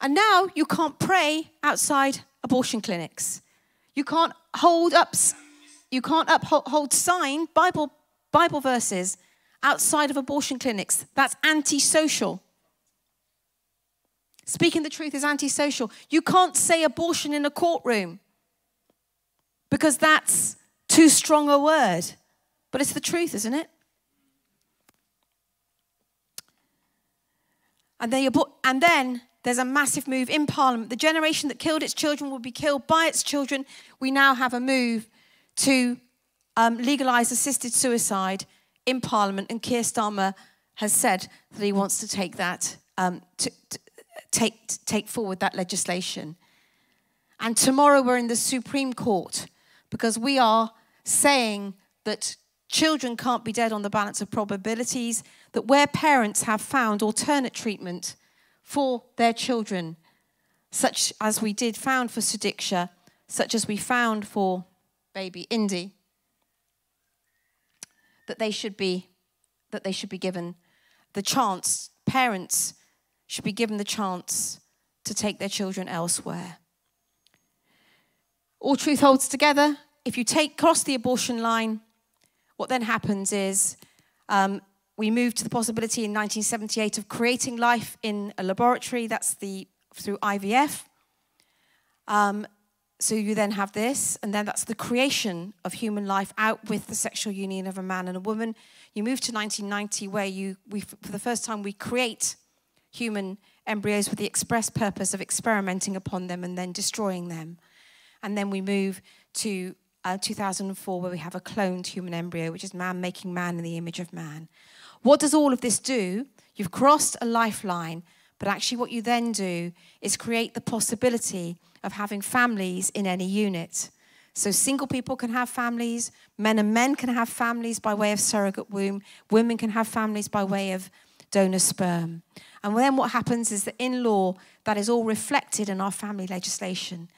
And now you can't pray outside abortion clinics. You can't hold up, you can't uphold sign Bible, Bible verses outside of abortion clinics. That's antisocial. Speaking the truth is antisocial. You can't say abortion in a courtroom because that's too strong a word. But it's the truth, isn't it? And then, and then there's a massive move in Parliament. The generation that killed its children will be killed by its children. We now have a move to um, legalise assisted suicide in Parliament, and Keir Starmer has said that he wants to take that, um, to, to take, to take forward that legislation. And tomorrow we're in the Supreme Court because we are saying that children can't be dead on the balance of probabilities, that where parents have found alternate treatment for their children, such as we did found for Sudiksha, such as we found for baby Indi, that they should be that they should be given the chance parents should be given the chance to take their children elsewhere. All truth holds together if you take cross the abortion line what then happens is um, we move to the possibility in 1978 of creating life in a laboratory that's the through ivf um, so you then have this, and then that's the creation of human life out with the sexual union of a man and a woman. You move to 1990, where you, we, for the first time, we create human embryos with the express purpose of experimenting upon them and then destroying them. And then we move to uh, 2004, where we have a cloned human embryo, which is man making man in the image of man. What does all of this do? You've crossed a lifeline, but actually, what you then do is create the possibility of having families in any unit. So, single people can have families, men and men can have families by way of surrogate womb, women can have families by way of donor sperm. And then what happens is that in law, that is all reflected in our family legislation.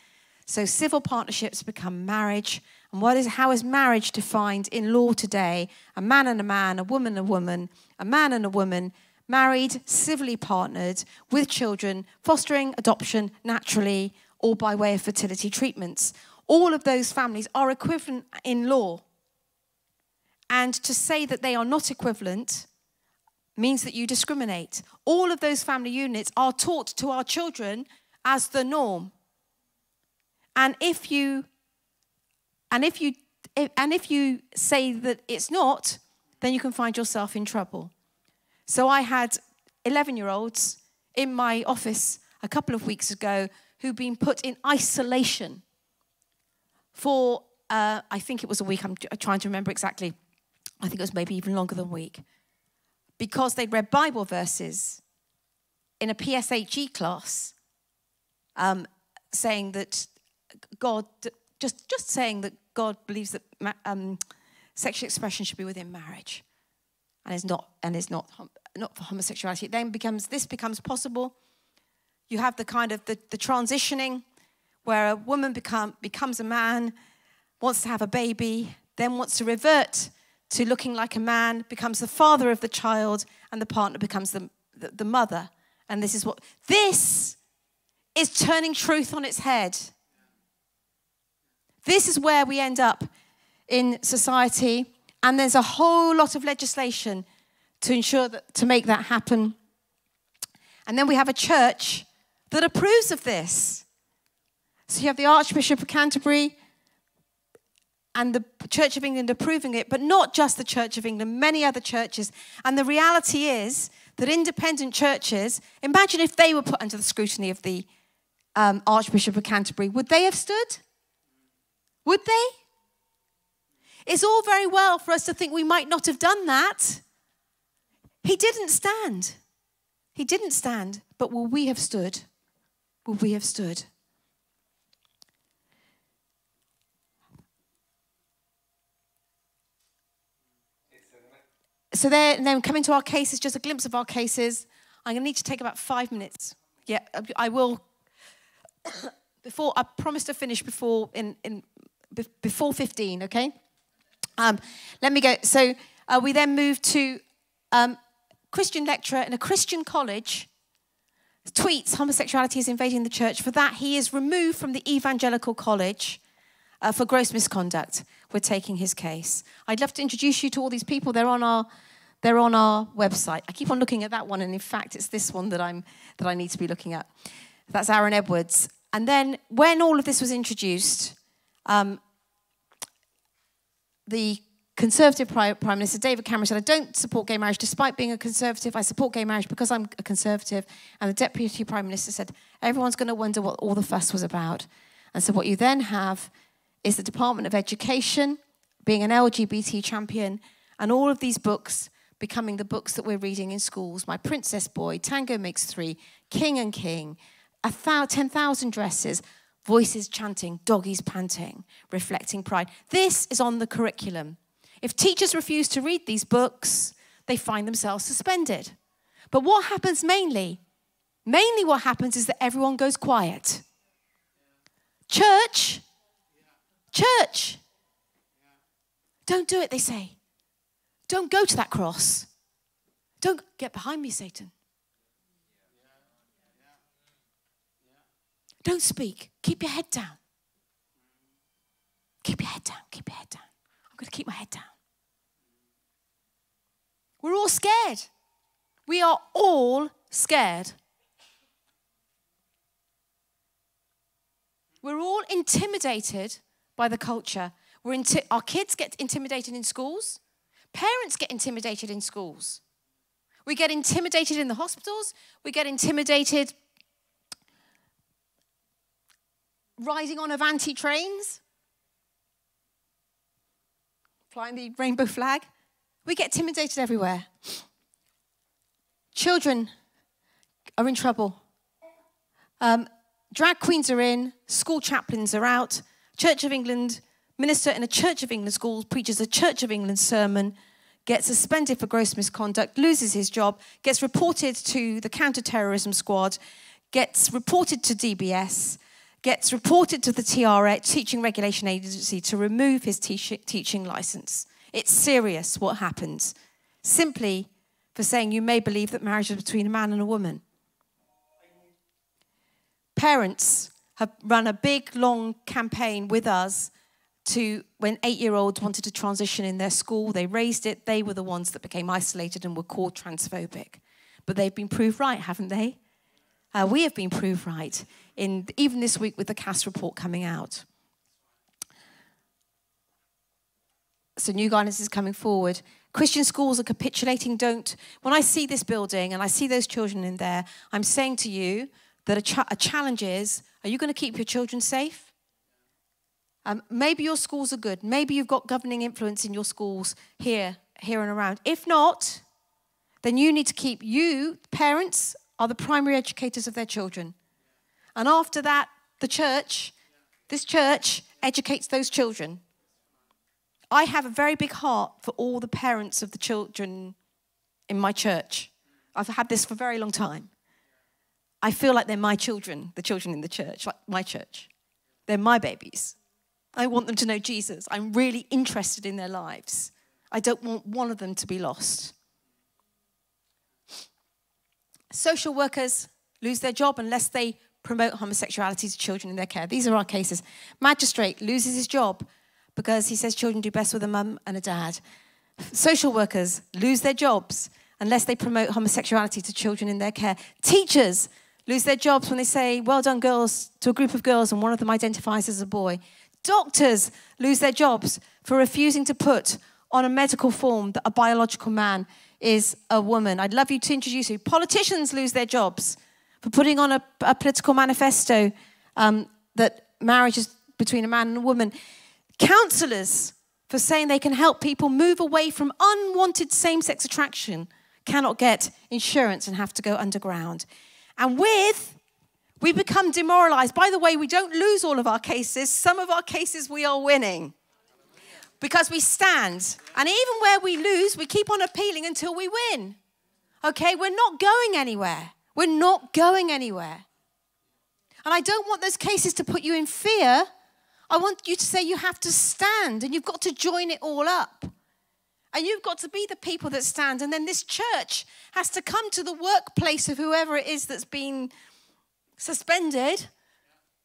So, civil partnerships become marriage. And what is, how is marriage defined in law today? A man and a man, a woman and a woman, a man and a woman, married, civilly partnered, with children, fostering adoption naturally, or by way of fertility treatments. All of those families are equivalent in law. And to say that they are not equivalent means that you discriminate. All of those family units are taught to our children as the norm. And if you and if you and if you say that it's not, then you can find yourself in trouble. So I had 11 year olds in my office a couple of weeks ago who've been put in isolation for, uh, I think it was a week, I'm trying to remember exactly. I think it was maybe even longer than a week. Because they'd read Bible verses in a PSHE class um, saying that God, just, just saying that God believes that um, sexual expression should be within marriage and is not, and is not, not for homosexuality. It then becomes, this becomes possible you have the kind of the, the transitioning where a woman become, becomes a man, wants to have a baby, then wants to revert to looking like a man, becomes the father of the child, and the partner becomes the, the, the mother. And this is what, this is turning truth on its head. This is where we end up in society, and there's a whole lot of legislation to ensure that, to make that happen. And then we have a church that approves of this. So you have the Archbishop of Canterbury and the Church of England approving it, but not just the Church of England, many other churches. And the reality is that independent churches, imagine if they were put under the scrutiny of the um, Archbishop of Canterbury, would they have stood? Would they? It's all very well for us to think we might not have done that. He didn't stand. He didn't stand, but will we have stood? Will we have stood? So there, and then coming to our cases, just a glimpse of our cases. I'm going to need to take about five minutes. Yeah, I will. before I promise to finish before in, in before 15. Okay. Um, let me go. So uh, we then move to um, Christian lecturer in a Christian college tweets homosexuality is invading the church. For that, he is removed from the evangelical college uh, for gross misconduct. We're taking his case. I'd love to introduce you to all these people. They're on our they're on our website. I keep on looking at that one, and in fact, it's this one that I'm that I need to be looking at. That's Aaron Edwards. And then when all of this was introduced, um, the Conservative Prime Minister David Cameron said, I don't support gay marriage despite being a Conservative. I support gay marriage because I'm a Conservative. And the Deputy Prime Minister said, everyone's going to wonder what all the fuss was about. And so what you then have is the Department of Education being an LGBT champion and all of these books becoming the books that we're reading in schools. My Princess Boy, Tango Makes Three, King and King, 10,000 dresses, voices chanting, doggies panting, reflecting pride. This is on the curriculum. If teachers refuse to read these books, they find themselves suspended. But what happens mainly? Mainly, what happens is that everyone goes quiet. Church, church, don't do it, they say. Don't go to that cross. Don't get behind me, Satan. Don't speak. Keep your head down. Keep your head down. Keep your head down. I'm going to keep my head down. We're all scared. We are all scared. We're all intimidated by the culture. We're our kids get intimidated in schools. Parents get intimidated in schools. We get intimidated in the hospitals. We get intimidated riding on Avanti trains, flying the rainbow flag. We get intimidated everywhere. Children are in trouble. Um, drag queens are in, school chaplains are out. Church of England, minister in a Church of England school preaches a Church of England sermon, gets suspended for gross misconduct, loses his job, gets reported to the counter-terrorism squad, gets reported to DBS, gets reported to the TRA, Teaching Regulation Agency, to remove his teaching license. It's serious what happens, simply for saying you may believe that marriage is between a man and a woman. Parents have run a big, long campaign with us to when eight year olds wanted to transition in their school, they raised it. They were the ones that became isolated and were called transphobic. But they've been proved right, haven't they? Uh, we have been proved right, in, even this week with the Cass report coming out. So, new guidance is coming forward. Christian schools are capitulating. Don't. When I see this building and I see those children in there, I'm saying to you that a, a challenge is are you going to keep your children safe? Um, maybe your schools are good. Maybe you've got governing influence in your schools here, here and around. If not, then you need to keep you, parents, are the primary educators of their children. And after that, the church, this church, educates those children. I have a very big heart for all the parents of the children in my church. I've had this for a very long time. I feel like they're my children, the children in the church, like my church. They're my babies. I want them to know Jesus. I'm really interested in their lives. I don't want one of them to be lost. Social workers lose their job unless they promote homosexuality to children in their care. These are our cases. Magistrate loses his job because he says children do best with a mum and a dad. Social workers lose their jobs unless they promote homosexuality to children in their care. Teachers lose their jobs when they say, well done, girls, to a group of girls and one of them identifies as a boy. Doctors lose their jobs for refusing to put on a medical form that a biological man is a woman. I'd love you to introduce you. Politicians lose their jobs for putting on a, a political manifesto um, that marriage is between a man and a woman. Counselors for saying they can help people move away from unwanted same sex attraction cannot get insurance and have to go underground. And with, we become demoralized. By the way, we don't lose all of our cases, some of our cases we are winning because we stand. And even where we lose, we keep on appealing until we win. Okay, we're not going anywhere. We're not going anywhere. And I don't want those cases to put you in fear. I want you to say you have to stand and you've got to join it all up. And you've got to be the people that stand. And then this church has to come to the workplace of whoever it is that's been suspended.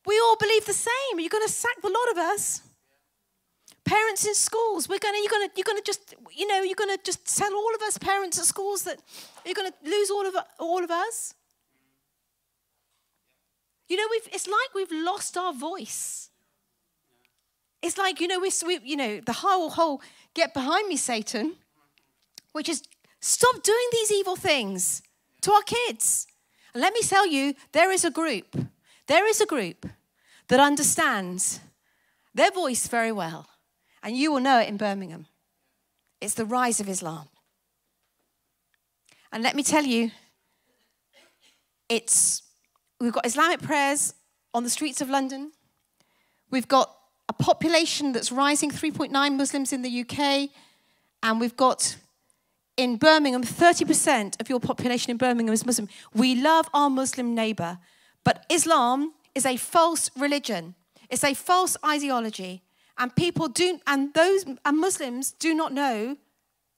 We all believe the same. You're going to sack the lot of us. Parents in schools, we're to, you're going to, you're to just, you know, you're to just tell all of us parents at schools that you're going to lose all of, all of us. You know, we've, it's like we've lost our voice. It's like, you know, we, we you know, the whole, whole get behind me, Satan, which is stop doing these evil things to our kids. And let me tell you, there is a group, there is a group that understands their voice very well. And you will know it in Birmingham. It's the rise of Islam. And let me tell you, it's we've got Islamic prayers on the streets of London. We've got a population that's rising 3.9 Muslims in the UK, and we've got in Birmingham 30% of your population in Birmingham is Muslim. We love our Muslim neighbor, but Islam is a false religion. It's a false ideology, and people do and those and Muslims do not know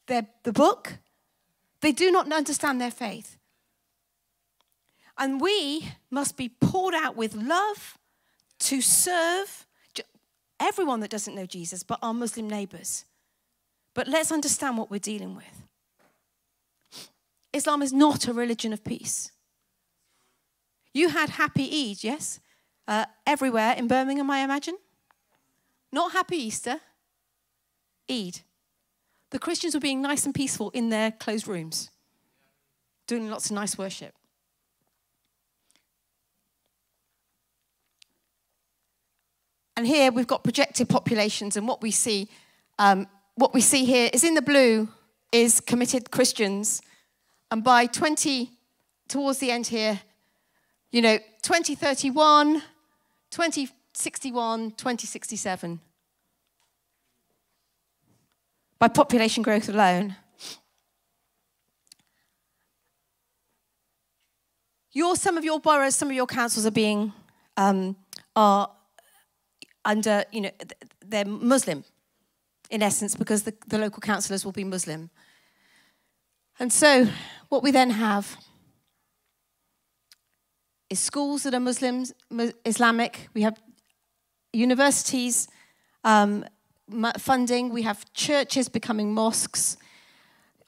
their the book. They do not understand their faith. And we must be poured out with love to serve everyone that doesn't know Jesus, but our Muslim neighbors. But let's understand what we're dealing with. Islam is not a religion of peace. You had happy Eid, yes? Uh, everywhere in Birmingham, I imagine. Not happy Easter, Eid. The Christians were being nice and peaceful in their closed rooms, doing lots of nice worship. And here we've got projected populations, and what we see, um, what we see here is in the blue is committed Christians, and by 20, towards the end here, you know, 2031, 2061, 2067. By population growth alone. Your, some of your boroughs, some of your councils are being um, are under, you know, they're Muslim, in essence, because the, the local councillors will be Muslim. And so, what we then have is schools that are Muslims, Islamic. We have universities um, funding. We have churches becoming mosques.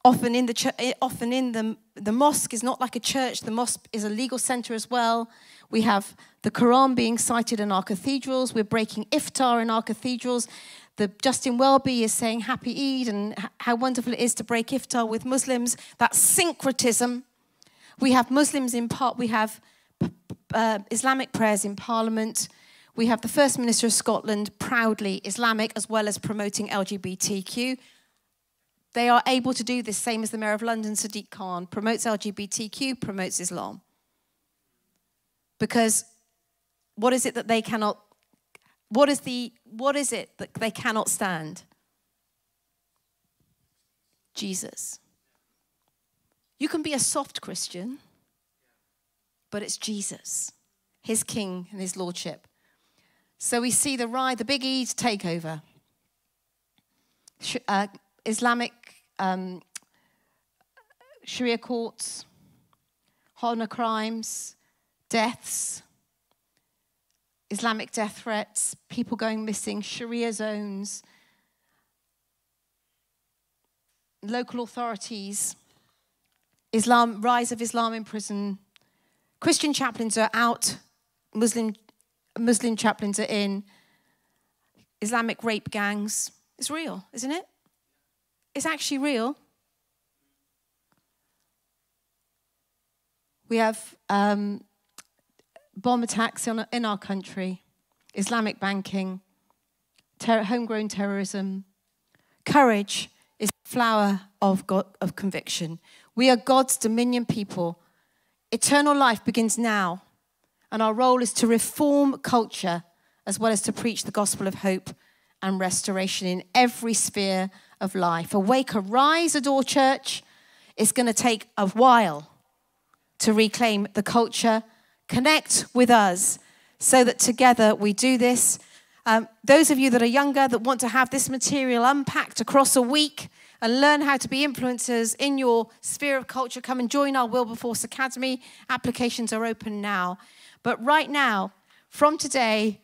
Often in the eh, often in the the mosque is not like a church. The mosque is a legal center as well. We have the Quran being cited in our cathedrals. We're breaking iftar in our cathedrals. The Justin Welby is saying Happy Eid and how wonderful it is to break iftar with Muslims. That's syncretism. We have Muslims in part. We have uh, Islamic prayers in Parliament. We have the First Minister of Scotland proudly Islamic as well as promoting LGBTQ. They are able to do this, same as the Mayor of London, Sadiq Khan, promotes LGBTQ, promotes Islam. Because what is it that they cannot, what is, the, what is it that they cannot stand? Jesus. You can be a soft Christian, but it's Jesus, his king and his lordship. So we see the ride, the big Eid takeover. Uh, Islamic um, Sharia courts, honor crimes, deaths, Islamic death threats, people going missing, Sharia zones, local authorities, Islam, rise of Islam in prison. Christian chaplains are out, Muslim, Muslim chaplains are in, Islamic rape gangs. It's real, isn't it? It's actually real. We have um, bomb attacks in, in our country, Islamic banking, ter- homegrown terrorism. Courage is the flower of, God, of conviction. We are God's dominion people. Eternal life begins now, and our role is to reform culture as well as to preach the gospel of hope and restoration in every sphere of life. Awake, arise, adore church. It's going to take a while to reclaim the culture Connect with us so that together we do this. Um, those of you that are younger that want to have this material unpacked across a week and learn how to be influencers in your sphere of culture, come and join our Wilberforce Academy. Applications are open now. But right now, from today,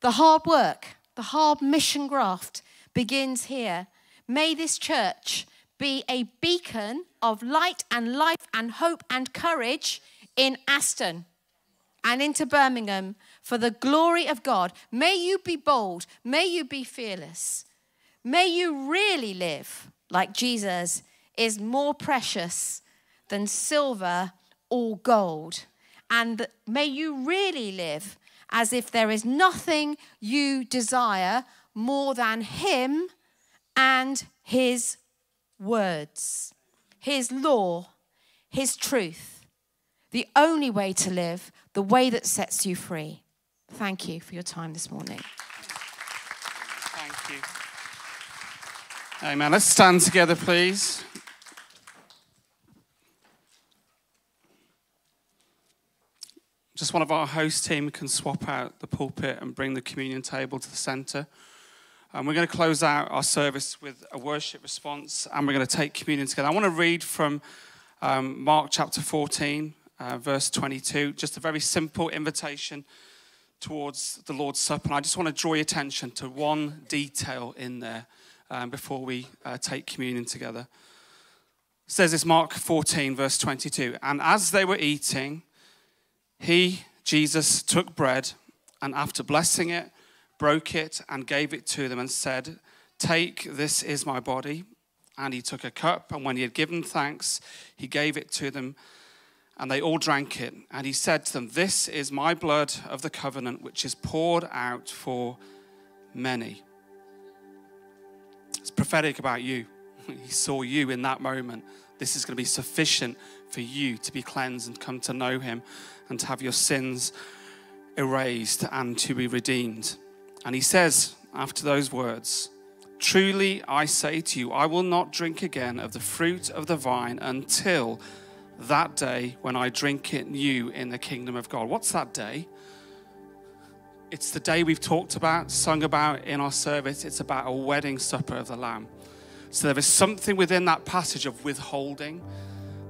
the hard work, the hard mission graft begins here. May this church be a beacon of light and life and hope and courage in Aston and into Birmingham for the glory of God. May you be bold. May you be fearless. May you really live like Jesus is more precious than silver or gold. And may you really live as if there is nothing you desire more than Him and His words, His law, His truth. The only way to live, the way that sets you free. Thank you for your time this morning. Thank you. Amen. Let's stand together, please. Just one of our host team can swap out the pulpit and bring the communion table to the center. And we're going to close out our service with a worship response and we're going to take communion together. I want to read from um, Mark chapter 14, uh, verse 22, just a very simple invitation towards the Lord's Supper. And I just want to draw your attention to one detail in there um, before we uh, take communion together. It says this Mark 14, verse 22. And as they were eating, he, Jesus, took bread and after blessing it, broke it and gave it to them and said, Take, this is my body. And he took a cup, and when he had given thanks, he gave it to them, and they all drank it. And he said to them, This is my blood of the covenant, which is poured out for many. It's prophetic about you. He saw you in that moment. This is going to be sufficient for you to be cleansed and come to know him and to have your sins erased and to be redeemed. And he says, after those words, Truly I say to you, I will not drink again of the fruit of the vine until that day when I drink it new in the kingdom of God. What's that day? It's the day we've talked about, sung about in our service. It's about a wedding supper of the Lamb. So there is something within that passage of withholding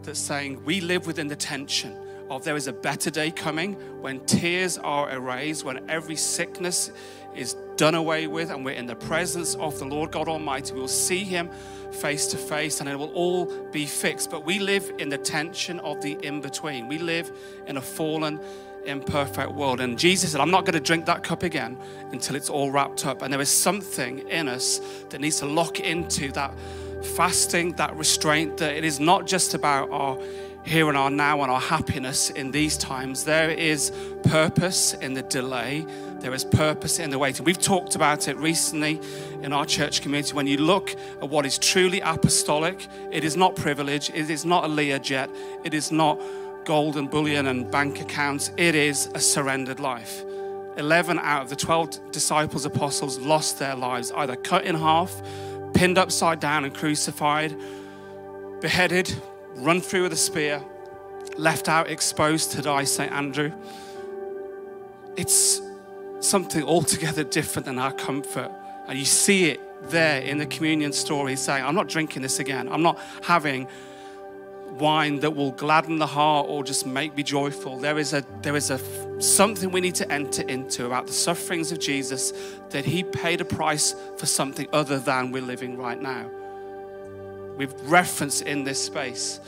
that's saying we live within the tension of there is a better day coming when tears are erased, when every sickness is done away with, and we're in the presence of the Lord God Almighty. We will see Him face to face, and it will all be fixed. But we live in the tension of the in between. We live in a fallen, imperfect world. And Jesus said, I'm not going to drink that cup again until it's all wrapped up. And there is something in us that needs to lock into that fasting, that restraint, that it is not just about our here and our now and our happiness in these times. There is purpose in the delay, there is purpose in the waiting. We've talked about it recently in our church community. When you look at what is truly apostolic, it is not privilege, it is not a Learjet, it is not gold and bullion and bank accounts, it is a surrendered life. 11 out of the 12 disciples, apostles lost their lives, either cut in half, pinned upside down and crucified, beheaded, run through with a spear, left out exposed to die, St. Andrew. It's something altogether different than our comfort. And you see it there in the communion story saying, I'm not drinking this again. I'm not having wine that will gladden the heart or just make me joyful. There is a there is a something we need to enter into about the sufferings of Jesus that he paid a price for something other than we're living right now. We've referenced in this space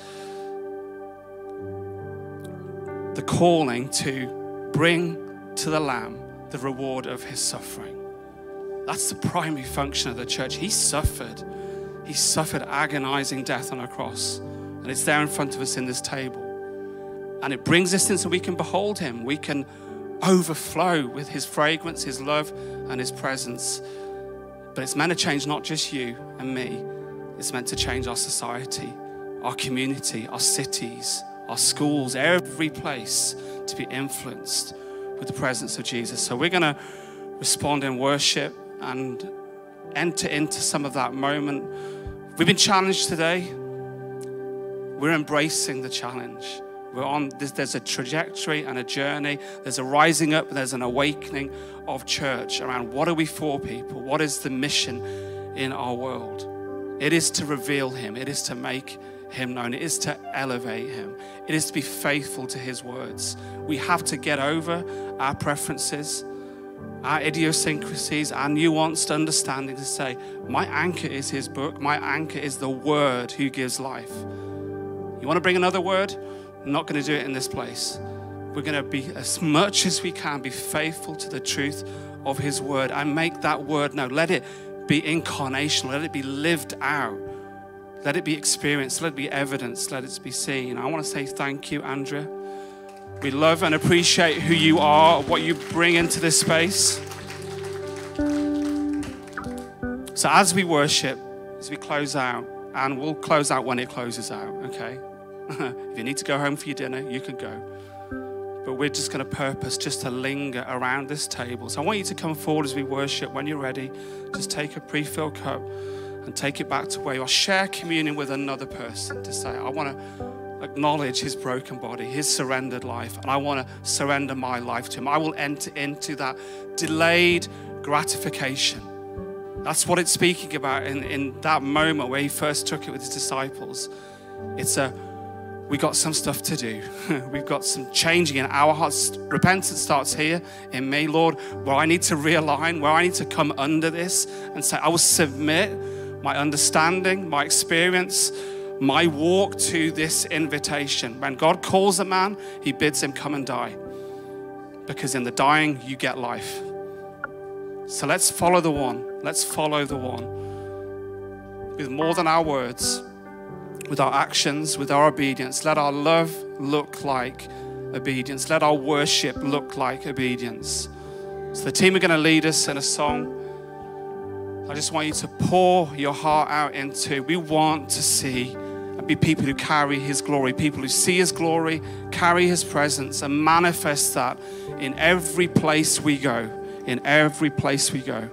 the calling to bring to the lamb the reward of his suffering. That's the primary function of the church. He suffered. He suffered agonizing death on a cross. And it's there in front of us in this table. And it brings us in so we can behold him. We can overflow with his fragrance, his love, and his presence. But it's meant to change not just you and me, it's meant to change our society, our community, our cities, our schools, every place to be influenced with the presence of Jesus. So we're going to respond in worship and enter into some of that moment. We've been challenged today. We're embracing the challenge. We're on this, there's a trajectory and a journey. There's a rising up, there's an awakening of church around what are we for people? What is the mission in our world? It is to reveal him, it is to make him known, it is to elevate him, it is to be faithful to his words. We have to get over our preferences, our idiosyncrasies, our nuanced understanding to say, My anchor is his book, my anchor is the word who gives life. You want to bring another word? Not going to do it in this place. We're going to be, as much as we can, be faithful to the truth of His word and make that word known. Let it be incarnational, let it be lived out, let it be experienced, let it be evidenced, let it be seen. I want to say thank you, Andrea. We love and appreciate who you are, what you bring into this space. So, as we worship, as we close out, and we'll close out when it closes out, okay? if you need to go home for your dinner, you can go. But we're just going to purpose just to linger around this table. So I want you to come forward as we worship. When you're ready, just take a pre filled cup and take it back to where you are. Share communion with another person to say, I want to acknowledge his broken body, his surrendered life, and I want to surrender my life to him. I will enter into that delayed gratification. That's what it's speaking about in, in that moment where he first took it with his disciples. It's a we got some stuff to do. We've got some changing in our hearts. Repentance starts here in me, Lord, where I need to realign, where I need to come under this and say, I will submit my understanding, my experience, my walk to this invitation. When God calls a man, he bids him come and die. Because in the dying, you get life. So let's follow the one. Let's follow the one with more than our words with our actions, with our obedience. Let our love look like obedience. Let our worship look like obedience. So, the team are going to lead us in a song. I just want you to pour your heart out into. We want to see and be people who carry His glory, people who see His glory, carry His presence, and manifest that in every place we go. In every place we go.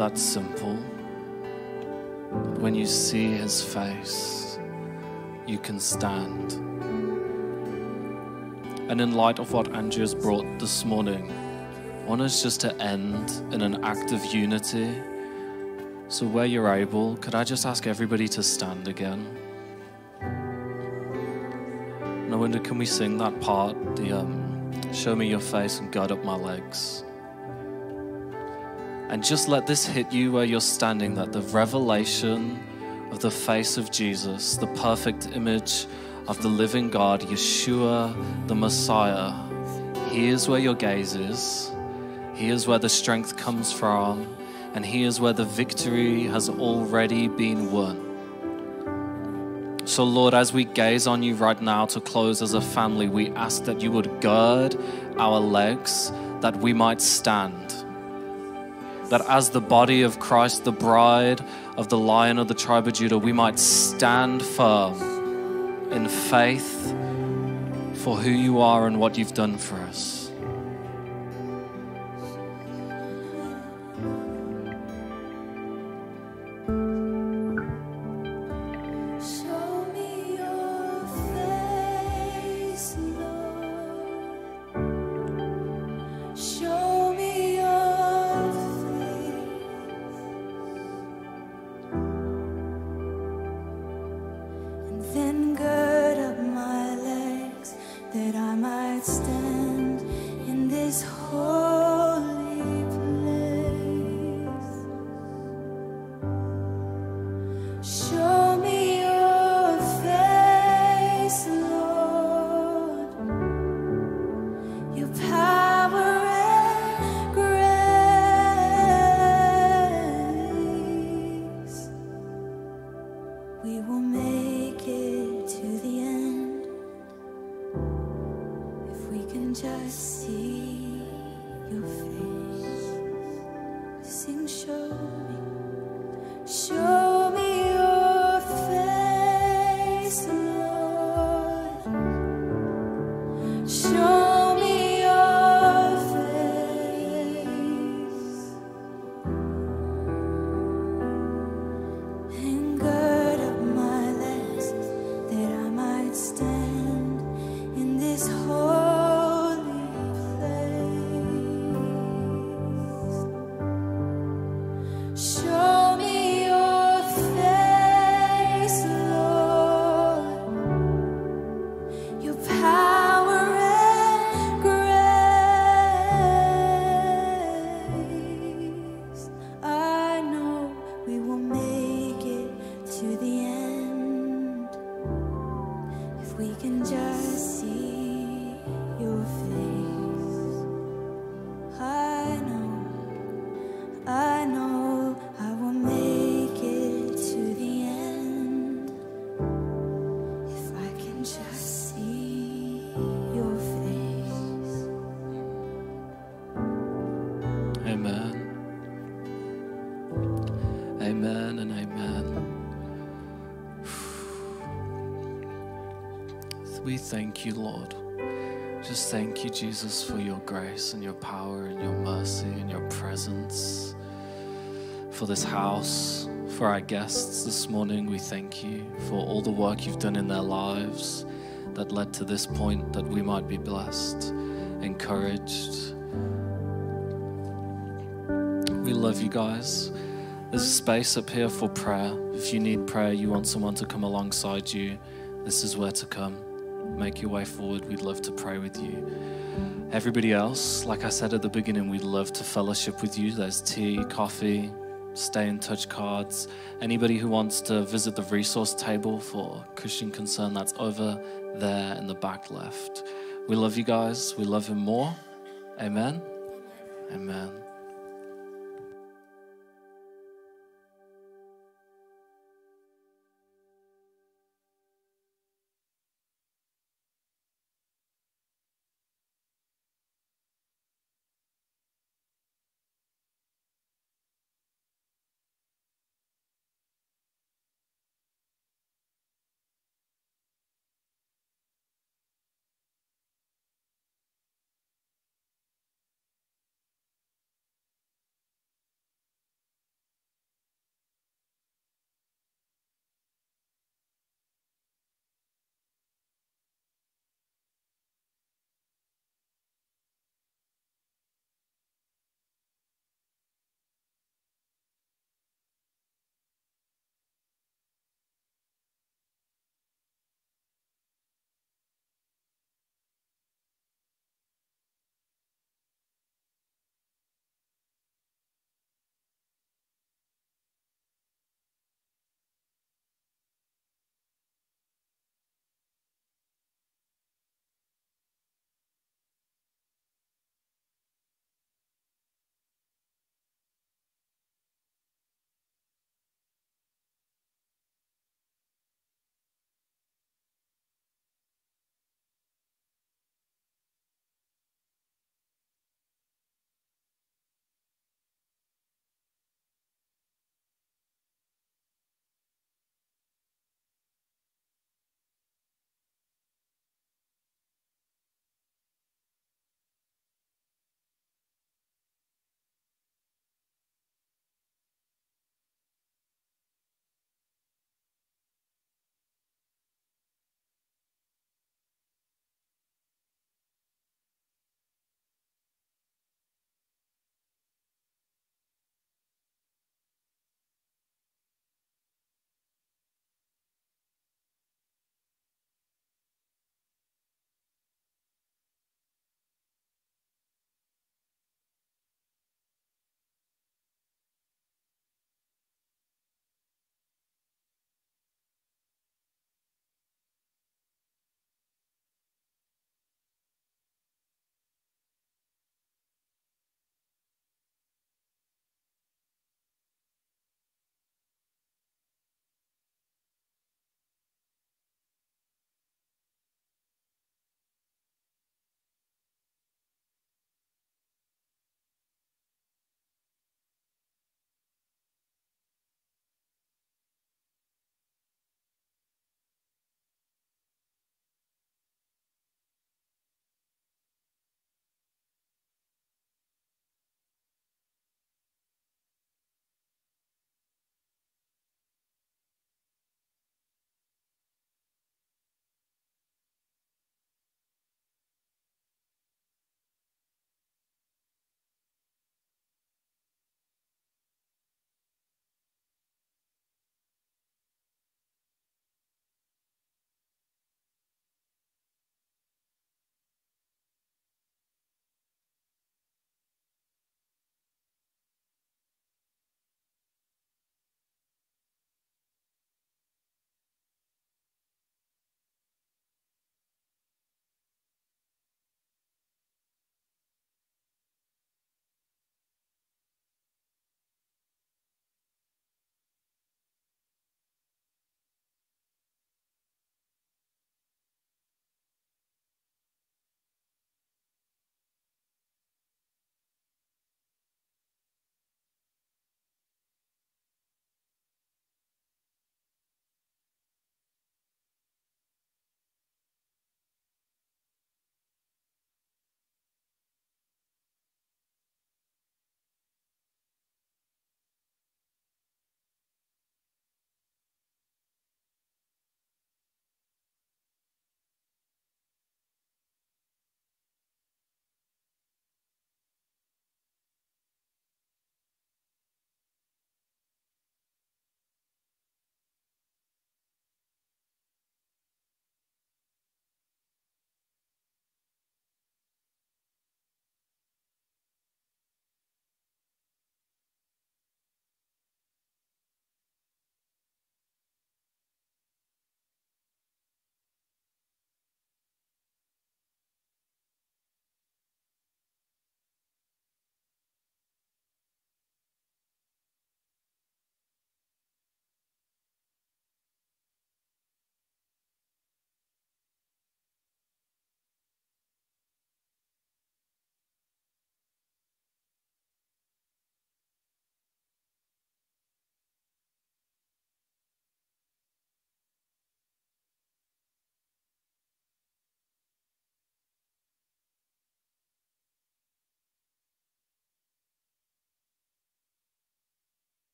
That simple. When you see his face, you can stand. And in light of what Andrea's brought this morning, I want us just to end in an act of unity. So, where you're able, could I just ask everybody to stand again? And I wonder, can we sing that part, the um, show me your face and gird up my legs? And just let this hit you where you're standing that the revelation of the face of Jesus, the perfect image of the living God, Yeshua, the Messiah, He is where your gaze is. He is where the strength comes from. And He is where the victory has already been won. So, Lord, as we gaze on you right now to close as a family, we ask that you would gird our legs that we might stand that as the body of Christ, the bride of the Lion of the tribe of Judah, we might stand firm in faith for who you are and what you've done for us. Grace and your power and your mercy and your presence. For this house, for our guests this morning, we thank you for all the work you've done in their lives that led to this point that we might be blessed, encouraged, we love you guys. There's a space up here for prayer. If you need prayer, you want someone to come alongside you, this is where to come. Make your way forward. We'd love to pray with you. Everybody else, like I said at the beginning, we'd love to fellowship with you. There's tea, coffee, stay in touch cards. Anybody who wants to visit the resource table for Christian Concern, that's over there in the back left. We love you guys. We love him more. Amen. Amen.